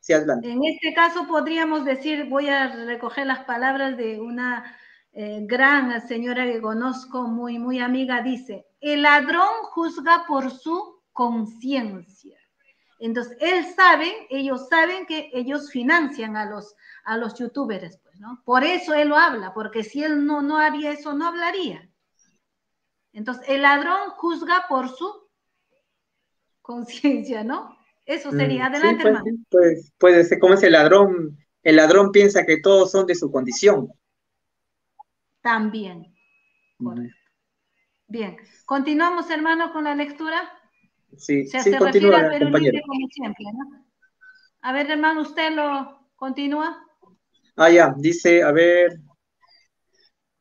sí, adelante. En este caso podríamos decir, voy a recoger las palabras de una eh, gran señora que conozco, muy, muy amiga, dice, el ladrón juzga por su conciencia. Entonces, él sabe, ellos saben que ellos financian a los, a los youtubers, pues, ¿no? Por eso él lo habla, porque si él no, no haría eso, no hablaría. Entonces, el ladrón juzga por su conciencia, ¿no? Eso mm, sería. Adelante, hermano. Pues, puede ser, como es el ladrón, el ladrón piensa que todos son de su condición. También. Correcto. Bien. Continuamos, hermano, con la lectura. Sí, se, sí, continúa, a compañero. como siempre, ¿no? A ver, hermano, ¿usted lo continúa? Ah, ya, dice, a ver,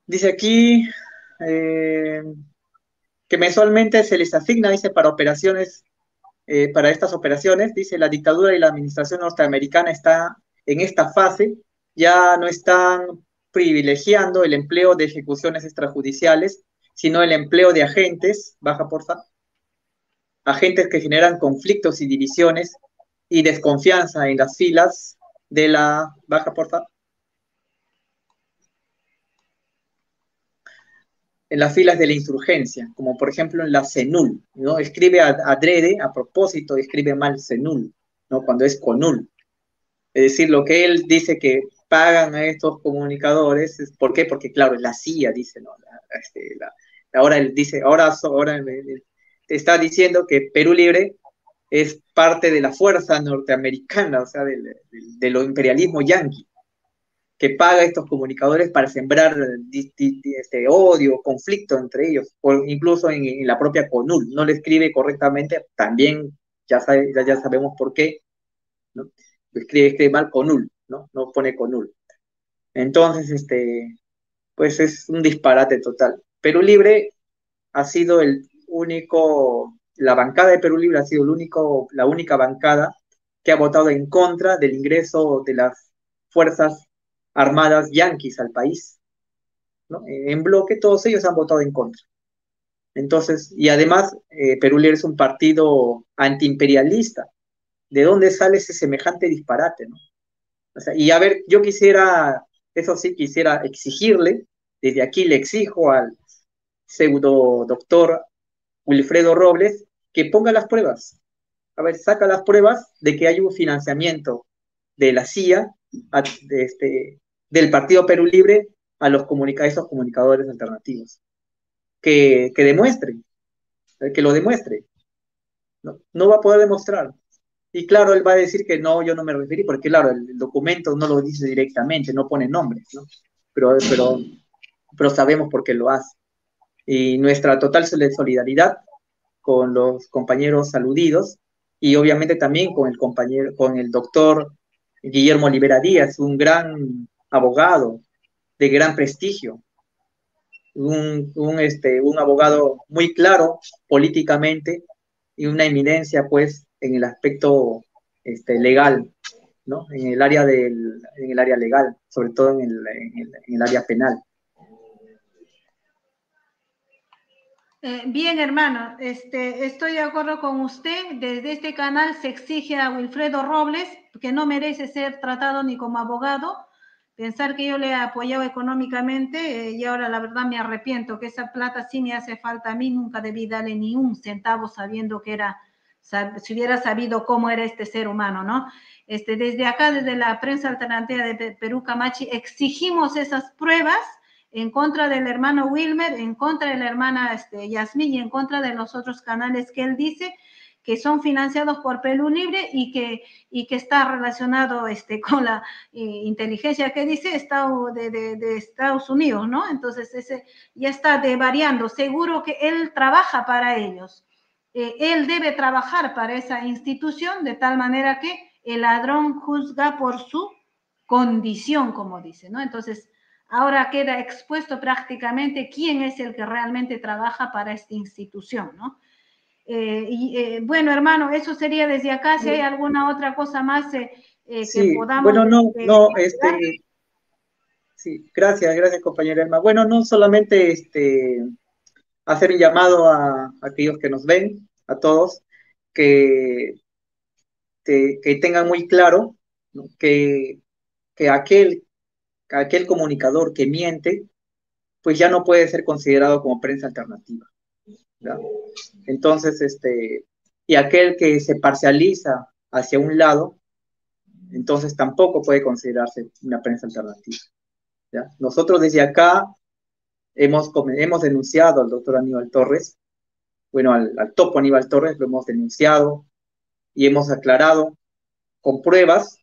dice aquí eh, que mensualmente se les asigna, dice, para operaciones, eh, para estas operaciones, dice, la dictadura y la administración norteamericana está en esta fase, ya no están privilegiando el empleo de ejecuciones extrajudiciales, sino el empleo de agentes, baja porfa, agentes que generan conflictos y divisiones y desconfianza en las filas de la baja porfa. En las filas de la insurgencia, como por ejemplo en la CENUL, ¿no? Escribe adrede, a propósito, escribe mal CENUL, ¿no? Cuando es CONUL. Es decir, lo que él dice que pagan a estos comunicadores, ¿por qué? Porque claro, la CIA dice, ¿no? Este, ahora él dice, ahora, está diciendo que Perú Libre es parte de la fuerza norteamericana, o sea, del, imperialismo yanqui, que paga a estos comunicadores para sembrar este odio, conflicto entre ellos, o incluso en, la propia CONUL. No le escribe correctamente, también ya, sabemos por qué, ¿no? escribe mal CONUL, ¿no? No pone CONUL. Entonces, este, pues es un disparate total. Perú Libre ha sido el único, la bancada de Perú Libre ha sido el único, la única bancada que ha votado en contra del ingreso de las Fuerzas Armadas yanquis al país. En bloque todos ellos han votado en contra. Entonces, y además, eh, Perú Libre es un partido antiimperialista. ¿De dónde sale ese semejante disparate? ¿no? Y a ver, yo quisiera, eso sí, quisiera exigirle, desde aquí le exijo al pseudo doctor Wilfredo Robles, que ponga las pruebas. A ver, saca las pruebas de que hay un financiamiento de la CIA, este, del Partido Perú Libre, a los esos comunicadores alternativos. Que, que demuestre, que lo demuestre. No, no va a poder demostrar. Y claro, él va a decir que no, yo no me referí, porque claro, el, documento no lo dice directamente, no pone nombres, ¿no? Pero, pero, pero sabemos por qué lo hace y nuestra total solidaridad con los compañeros aludidos y obviamente también con el compañero, con el doctor Guillermo Olivera Díaz, un gran abogado de gran prestigio, un, este, un abogado muy claro políticamente y una eminencia pues en el aspecto este, legal, ¿no? En el área del, en el área legal, sobre todo en el, en el área penal. Eh, bien, hermano, este, estoy de acuerdo con usted. Desde este canal se exige a Wilfredo Robles, que no merece ser tratado ni como abogado. Pensar que yo le he apoyado económicamente eh, y ahora la verdad me arrepiento que esa plata sí me hace falta a mí. Nunca debí darle ni un centavo sabiendo que era, si hubiera sabido cómo era este ser humano, ¿no? Este, desde acá, desde la prensa alternativa de Perú Camachi, exigimos esas pruebas en contra del hermano Wilmer, en contra de la hermana este, Yasmín y en contra de los otros canales que él dice que son financiados por Perú Libre y que, y que está relacionado este, con la eh, inteligencia que dice Estado de, de, Estados Unidos, ¿no? Entonces, ese ya está de variando. Seguro que él trabaja para ellos. Eh, él debe trabajar para esa institución de tal manera que el ladrón juzga por su condición, como dice, ¿no? Entonces, ahora queda expuesto prácticamente quién es el que realmente trabaja para esta institución, ¿no? Eh, y, eh, bueno, hermano, eso sería desde acá. Si hay alguna otra cosa más eh, que podamos. bueno, no, no, este, sí, gracias, gracias compañera Elma. Bueno, no solamente este, hacer un llamado a, aquellos que nos ven, a todos, que, que, tengan muy claro que, que aquel, aquel comunicador que miente, pues ya no puede ser considerado como prensa alternativa. Entonces, este, y aquel que se parcializa hacia un lado, entonces tampoco puede considerarse una prensa alternativa. ¿ya? Nosotros desde acá hemos, hemos denunciado al doctor Aníbal Torres, bueno, al, al topo Aníbal Torres lo hemos denunciado y hemos aclarado con pruebas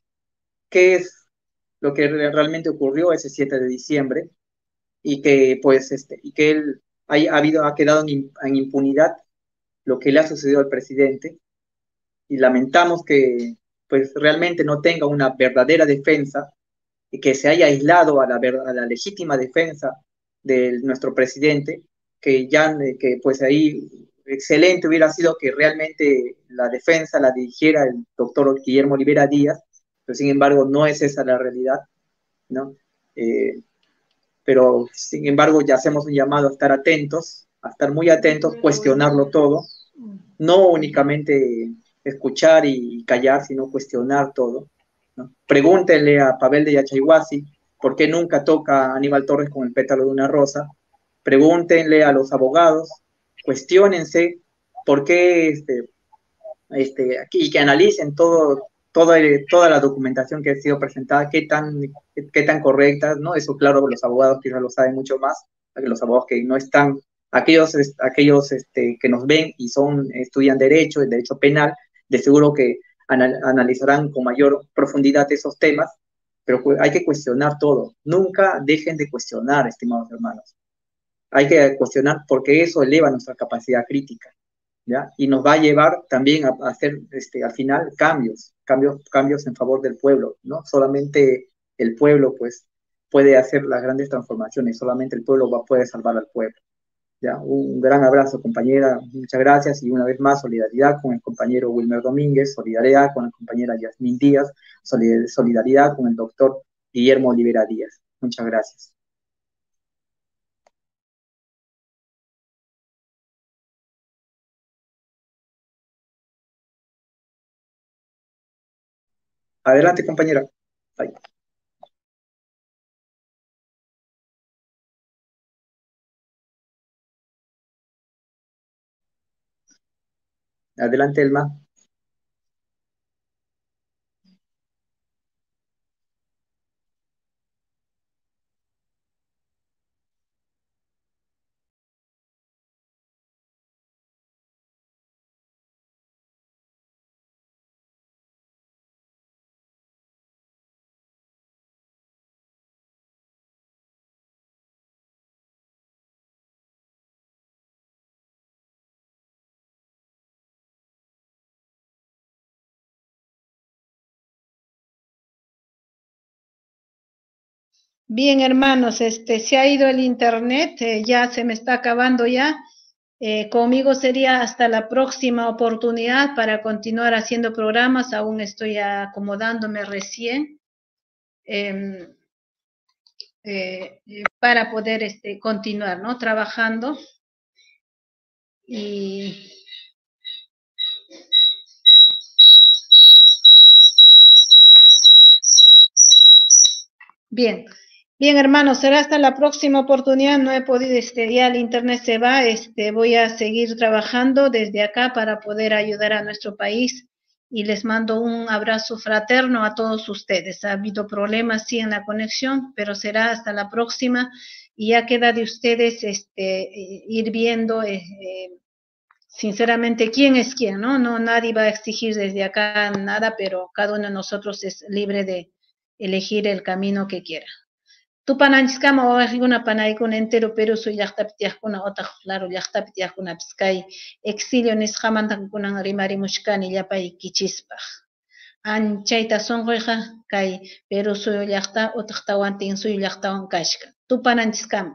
qué es lo que re- realmente ocurrió ese 7 de diciembre y que pues este y que él ha, ha habido ha quedado en, en impunidad lo que le ha sucedido al presidente y lamentamos que pues realmente no tenga una verdadera defensa y que se haya aislado a la, a la legítima defensa de nuestro presidente, que ya eh, que pues ahí excelente hubiera sido que realmente la defensa la dirigiera el doctor Guillermo Olivera Díaz, pero sin embargo no es esa la realidad, ¿no? Eh, pero sin embargo ya hacemos un llamado a estar atentos, a estar muy atentos, cuestionarlo todo, no únicamente escuchar y callar, sino cuestionar todo. ¿no? Pregúntenle a Pavel de Yachayhuasi por qué nunca toca a Aníbal Torres con el pétalo de una rosa. Pregúntenle a los abogados, cuestionense por qué este, este, y que analicen todo, toda, la documentación que ha sido presentada, qué tan, qué, tan correcta, ¿no? Eso, claro, los abogados quizás lo saben mucho más, los abogados que no están, aquellos, aquellos este, que nos ven y son, estudian Derecho, el Derecho Penal, de seguro que anal analizarán con mayor profundidad esos temas, pero hay que cuestionar todo. Nunca dejen de cuestionar, estimados hermanos. Hay que cuestionar porque eso eleva nuestra capacidad crítica. ¿Ya? Y nos va a llevar también a, a hacer este, al final cambios, cambios, cambios en favor del pueblo, ¿no? Solamente el pueblo, pues, puede hacer las grandes transformaciones, solamente el pueblo va, puede salvar al pueblo. ¿Ya? Un gran abrazo, compañera, muchas gracias, y una vez más, solidaridad con el compañero Wilmer Domínguez, solidaridad con la compañera Yasmín Díaz, solidaridad con el doctor Guillermo Olivera Díaz. Muchas gracias. Adelante, compañera. Bye. Adelante, Elma. Bien, hermanos, este, se ha ido el internet, eh, ya se me está acabando ya. Eh, conmigo sería hasta la próxima oportunidad para continuar haciendo programas. Aún estoy acomodándome recién eh, eh, para poder este, continuar, ¿no? Trabajando. Y bien. Bien, hermanos, será hasta la próxima oportunidad. No he podido, este, ya el internet se va. Este, voy a seguir trabajando desde acá para poder ayudar a nuestro país y les mando un abrazo fraterno a todos ustedes. Ha habido problemas, sí, en la conexión, pero será hasta la próxima y ya queda de ustedes este, ir viendo, eh, eh, sinceramente, quién es quién, ¿no? No, nadie va a exigir desde acá nada, pero cada uno de nosotros es libre de elegir el camino que quiera. Tupananchiskama wawakikuna panaykuna entero Perú suy llaqtapi tiyaqkuna otaq claro llaqtapi tiyaqkunapas kay exilio nisqamanta kunan rimarimushkani llapay kichispaq anchayta sunquyqa kay Perú suyo llaqta utaq Tawantinsuyo llaqtawan kashka. Tupananchiskama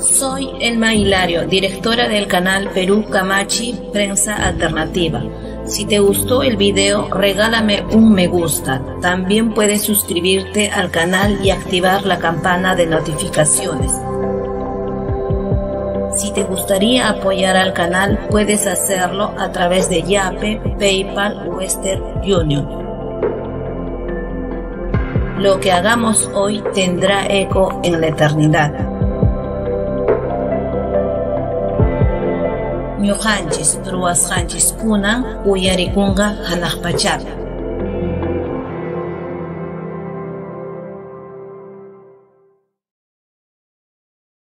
Soy Elma Hilario, directora del canal Perú Camachi Prensa Alternativa. Si te gustó el video, regálame un me gusta. También puedes suscribirte al canal y activar la campana de notificaciones. Si te gustaría apoyar al canal, puedes hacerlo a través de Yape, PayPal Western Union. Lo que hagamos hoy tendrá eco en la eternidad. Ñuqanchis ruwasqanchis kunan uyarikunqa hanaqpachapi